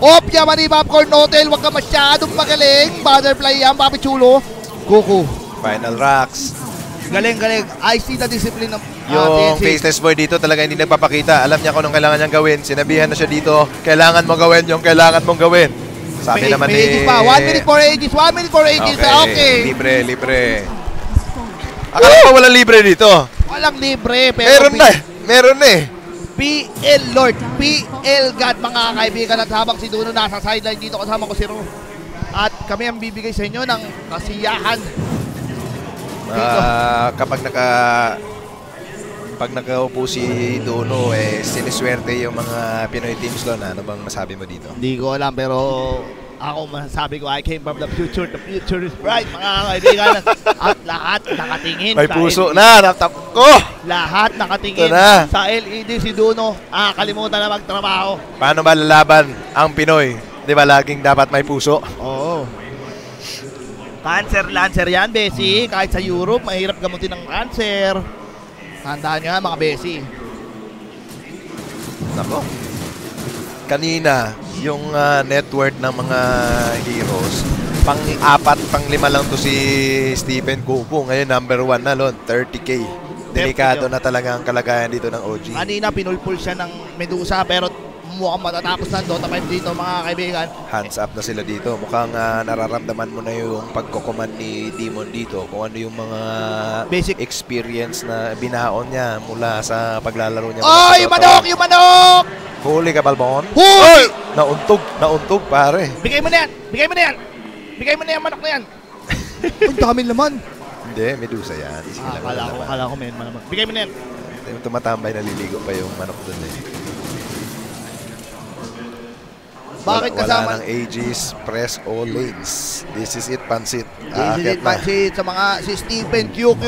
Opya Mani Popcorn Hotel. Huwag ka masyadong magaling. Butterfly yan, Papi Chulo. Kuku. Final racks. Galing, galing. I see the discipline ng uh, Yung TNC. faceless boy dito talaga hindi nagpapakita. Alam niya kung anong kailangan niyang gawin. Sinabihan na siya dito, kailangan mo gawin yung kailangan mong gawin. Sabi May- naman may ni... pa. One minute for ages. One minute for ages. Okay. Libre, libre. Akala ko wala libre dito. Walang libre. Pero Meron na. eh. Meron na eh. PL Lord, PL God mga kaibigan at habang si Duno nasa sideline dito kasama ko si Ro. At kami ang bibigay sa inyo ng kasiyahan. Ah, kapag naka pag nakaupo si Dono, eh, siniswerte yung mga Pinoy teams doon. Ano bang masabi mo dito? Hindi ko alam pero ako masasabi ko I came from the future. The future is bright mga kaibigan. At lahat nakatingin May sa puso LED. na, natap ko! Lahat nakatingin na. sa LED si Duno. Ah, kalimutan na magtrabaho. Paano ba lalaban ang Pinoy? Di ba laging dapat may puso? Oo. Cancer lancer yan, Besi. Kahit sa Europe, mahirap gamutin ng cancer. Tandaan nyo yan, mga Besi. Nako. Kanina, yung ah, net worth ng mga heroes, pang-apat, pang-lima lang to si Stephen Kuku. Ngayon, number one na, Lon. 30K. Delikado na talaga ang kalagayan dito ng OG. Kanina, pinulpul siya ng Medusa, pero mukhang matatapos na Dota 5 dito, mga kaibigan. Hands up na sila dito. Mukhang ah, nararamdaman mo na yung pagkocommand ni Demon dito. Kung ano yung mga Basic. experience na binaon niya mula sa paglalaro niya. Oy, yung manok! Yung manok! 1. Huli ka, Balbon. Huy! Nauntog, nauntog, pare. Bigay mo na yan! Bigay mo na yan! Bigay mo na yan, manok na yan! Ang dami laman. Hindi, Medusa yan. Easy Ah, kala ko, kala ko may malaman. Bigay mo na yan. Tumatambay, naliligo pa yung manok doon eh. Bakit wala, kasama? Wala ng ages, press all lanes. This is it, Pansit. This is Aakyat it, na. Pansit, sa mga si Stephen QQ.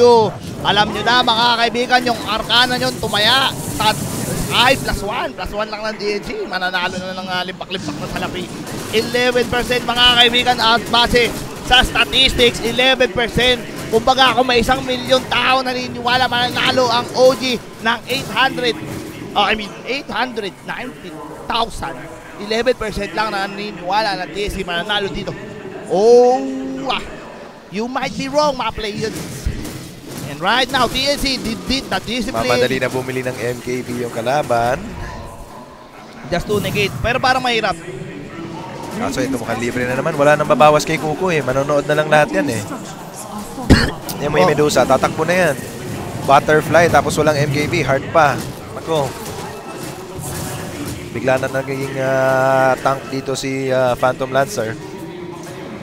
Alam nyo na mga kaibigan, yung arkana nyo tumaya. Tat ay, plus 1. Plus 1 lang ng DNG. Mananalo na ng uh, limpak-limpak na salapi. 11% mga kaibigan at base sa statistics, 11%. Kumbaga kung may isang milyon tao naniniwala mananalo ang OG ng 800 oh, I mean 890,000 11% lang na naniniwala na TSC mananalo dito. Oh, ah, you might be wrong, mga players. And right now, TNC did, did the discipline Mamadali na bumili ng MKB yung kalaban. just to negate. Pero parang mahirap. Kaso ito mukhang libre na naman. Wala nang babawas kay Kuko eh. Manonood na lang lahat yan eh. Yan mo yung Oh. Medusa. Tatakbo na yan. Butterfly. Tapos walang MKB. Hard pa. Ako. Bigla na naging ah, tank dito si ah, Phantom Lancer.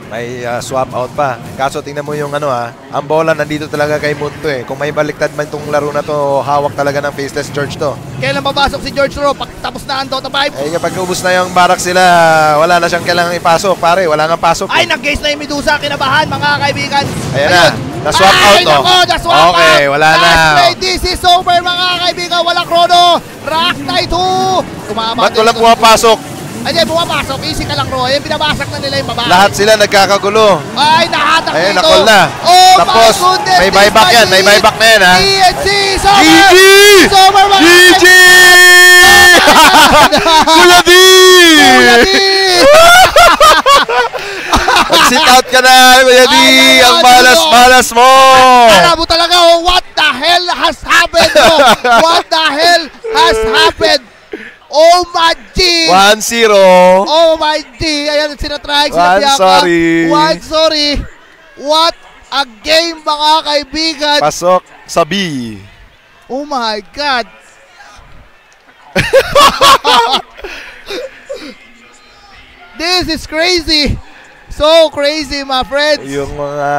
May ah, swap out pa. Kaso tingnan mo yung ano ha. Ang bola nandito talaga kay Munto eh. Kung may baliktad man itong laro na to, hawak talaga ng Faceless George to. Kailan papasok si George Rowe? Pag tapos na ang Dota 5? Eh kapag ubus na yung barak sila, wala na siyang kailangang ipasok. Pare, wala nang pasok. Ay, nag-gaze na yung Medusa. Kinabahan, mga kaibigan. Ayan na. Na-swap Ay, out, oh. nako, na-swap Okay, out. wala na. Last play, this is over, mga kaibigan. Walang chrono. Rock Knight 2. Tumama. Ba't wala pumapasok? Ay, di, bumapasok. Easy ka lang, Ro. Ayan, binabasak na nila yung babae. Lahat sila nagkakagulo. Ay, nahatak Ayun, dito. nakol na. Oh Tapos, my goodness. may buyback yan, may buyback na yan, ha? Is over. GG! Over, mga GG! Kuya D! Mag-sit out ka na, Kuya D! Ang malas-malas mo! Alam mo talaga, oh, what the hell has happened? No? what the hell has happened? Oh my G! 1-0. Oh my G! Ayan, sinatry, One sinabihan ka. sorry. One sorry. What a game, mga kaibigan. Pasok sa B. Oh my God. This is crazy. So crazy, my friends. Yung mga